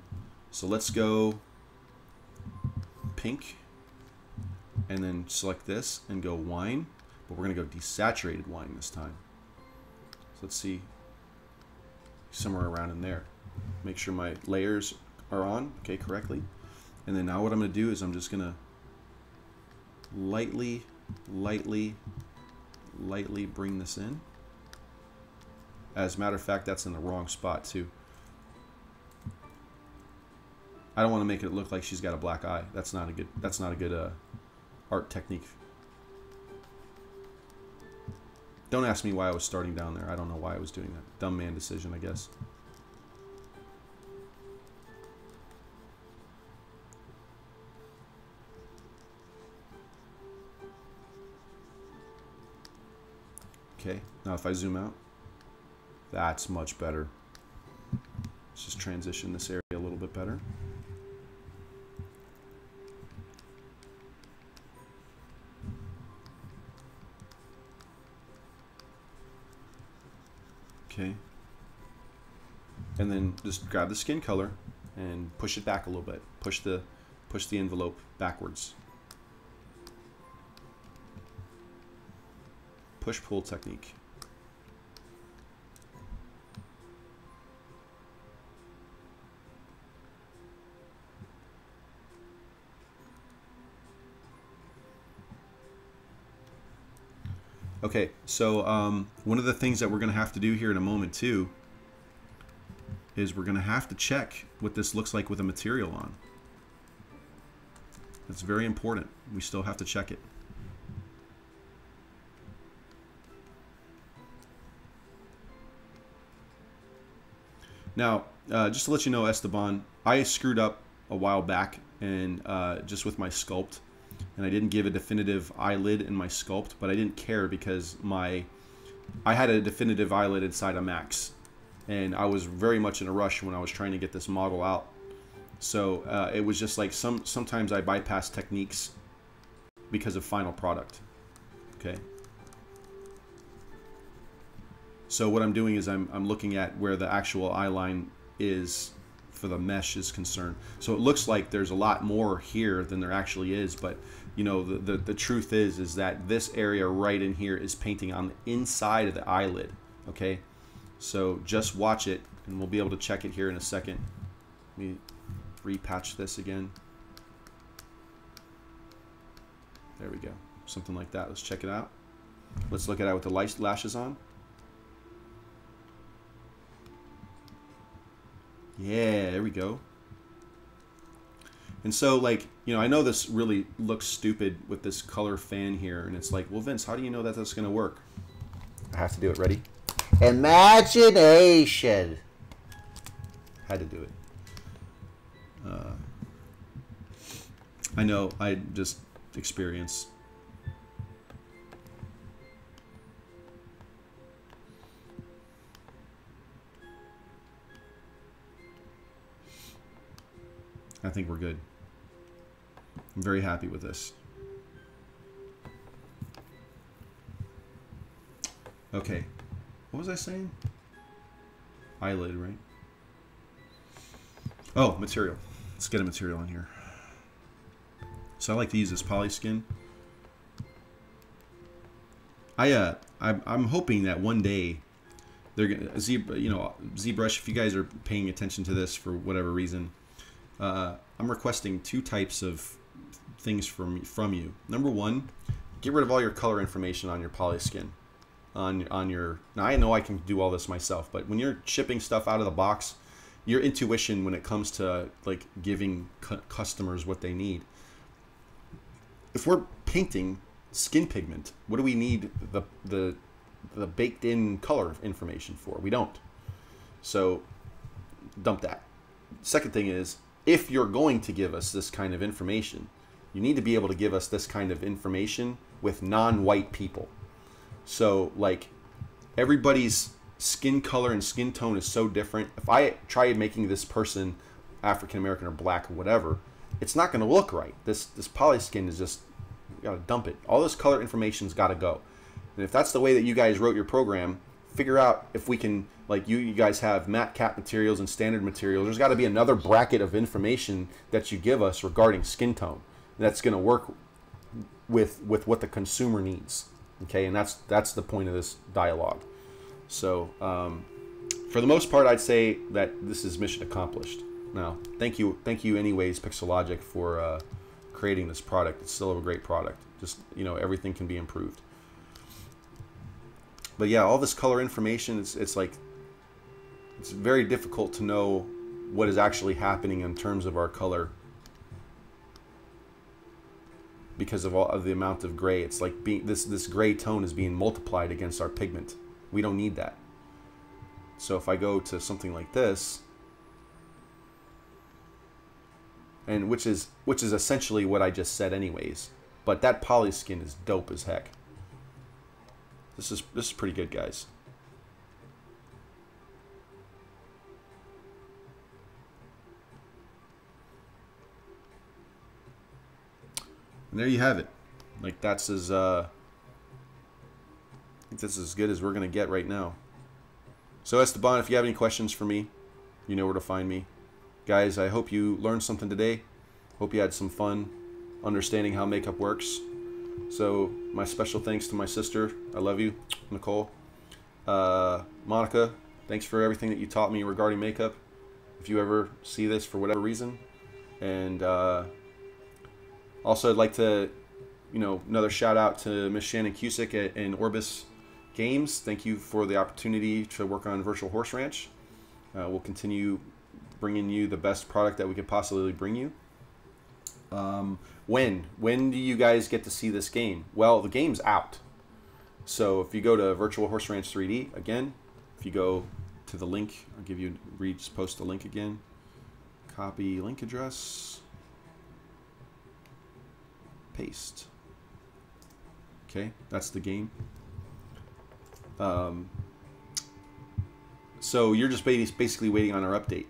So let's go pink, and then select this and go wine. But we're going to go desaturated wine this time. So let's see somewhere around in there make sure my layers are on, okay, correctly. And then now what I'm going to do is I'm just going to lightly, lightly, lightly bring this in. As a matter of fact, that's in the wrong spot too. I don't want to make it look like she's got a black eye. That's not a good. That's not a good uh, art technique. Don't ask me why I was starting down there. I don't know why I was doing that. Dumb man decision, I guess. Okay, now if I zoom out, that's much better. Let's just transition this area a little bit better. Okay. And then just grab the skin color and push it back a little bit. Push the push the envelope backwards. Push pull technique. Okay, so um, one of the things that we're going to have to do here in a moment too is we're going to have to check what this looks like with a material on. That's very important. We still have to check it. Now, uh, just to let you know, Esteban, I screwed up a while back and uh, just with my sculpt and I didn't give a definitive eyelid in my sculpt, but I didn't care because my I had a definitive eyelid inside a Max, and I was very much in a rush when I was trying to get this model out. So uh, it was just like some sometimes I bypass techniques because of final product. Okay. So what I'm doing is I'm, I'm looking at where the actual eye line is for the mesh is concerned. So it looks like there's a lot more here than there actually is, but you know the, the, the truth is is that this area right in here is painting on the inside of the eyelid. Okay, so just watch it, and we'll be able to check it here in a second. Let me repatch this again. There we go, something like that. Let's check it out. Let's look at it with the lashes on. Yeah, there we go. And so, like, you know, I know this really looks stupid with this color fan here, and it's like, well, Vince, how do you know that that's going to work? I have to do it. Ready? Imagination. Had to do it. Uh, I know. I just experience. I think we're good. I'm very happy with this. Okay. What was I saying? Eyelid, right? Oh, material. Let's get a material in here. So I like to use this polyskin. I uh, I'm, I'm hoping that one day they're gonna Z, you know, ZBrush. If you guys are paying attention to this for whatever reason, uh, I'm requesting two types of things from from you. Number one, get rid of all your color information on your polyskin. On on your now I know I can do all this myself, but when you're shipping stuff out of the box, your intuition when it comes to like giving cu customers what they need. If we're painting skin pigment, what do we need the the the baked in color information for? We don't. So dump that. Second thing is if you're going to give us this kind of information, you need to be able to give us this kind of information with non-white people. So like everybody's skin color and skin tone is so different. If I try making this person African American or black or whatever, it's not going to look right. This this poly skin is just got to dump it. All this color information's got to go. And if that's the way that you guys wrote your program, figure out if we can like you you guys have MatCap materials and standard materials there's got to be another bracket of information that you give us regarding skin tone that's going to work with with what the consumer needs okay? And that's that's the point of this dialogue. So um, for the most part i'd say that this is mission accomplished. Now thank you thank you anyways Pixologic for uh, creating this product. It's still a great product. Just you know, everything can be improved. But yeah, all this color information, it's it's like it's very difficult to know what is actually happening in terms of our color because of all of the amount of gray. It's like being this this gray tone is being multiplied against our pigment. We don't need that. So if I go to something like this, and which is which is essentially what I just said anyways, but that poly skin is dope as heck. This is this is pretty good, guys. And there you have it. Like that's as uh, that's as good as we're gonna get right now. So Esteban, if you have any questions for me, you know where to find me. Guys, I hope you learned something today. Hope you had some fun understanding how makeup works. So my special thanks to my sister. I love you, Nicole. Uh, Monica, thanks for everything that you taught me regarding makeup. If you ever see this for whatever reason, and uh, also, I'd like to, you know, another shout out to Miss Shannon Cusick at, in Orbis Games. Thank you for the opportunity to work on Virtual Horse Ranch. Uh, we'll continue bringing you the best product that we could possibly bring you. Um, when? When do you guys get to see this game? Well, the game's out. So if you go to Virtual Horse Ranch 3D, again, if you go to the link, I'll give you, read, post the link again. Copy link address paste. Okay, that's the game. Um, so you're just basically waiting on our update.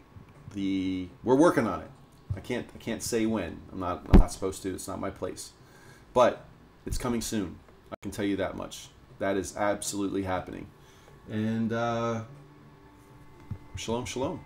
The we're working on it. I can't I can't say when. I'm not I'm not supposed to. It's not my place. But it's coming soon. I can tell you that much. That is absolutely happening. And uh, shalom, shalom.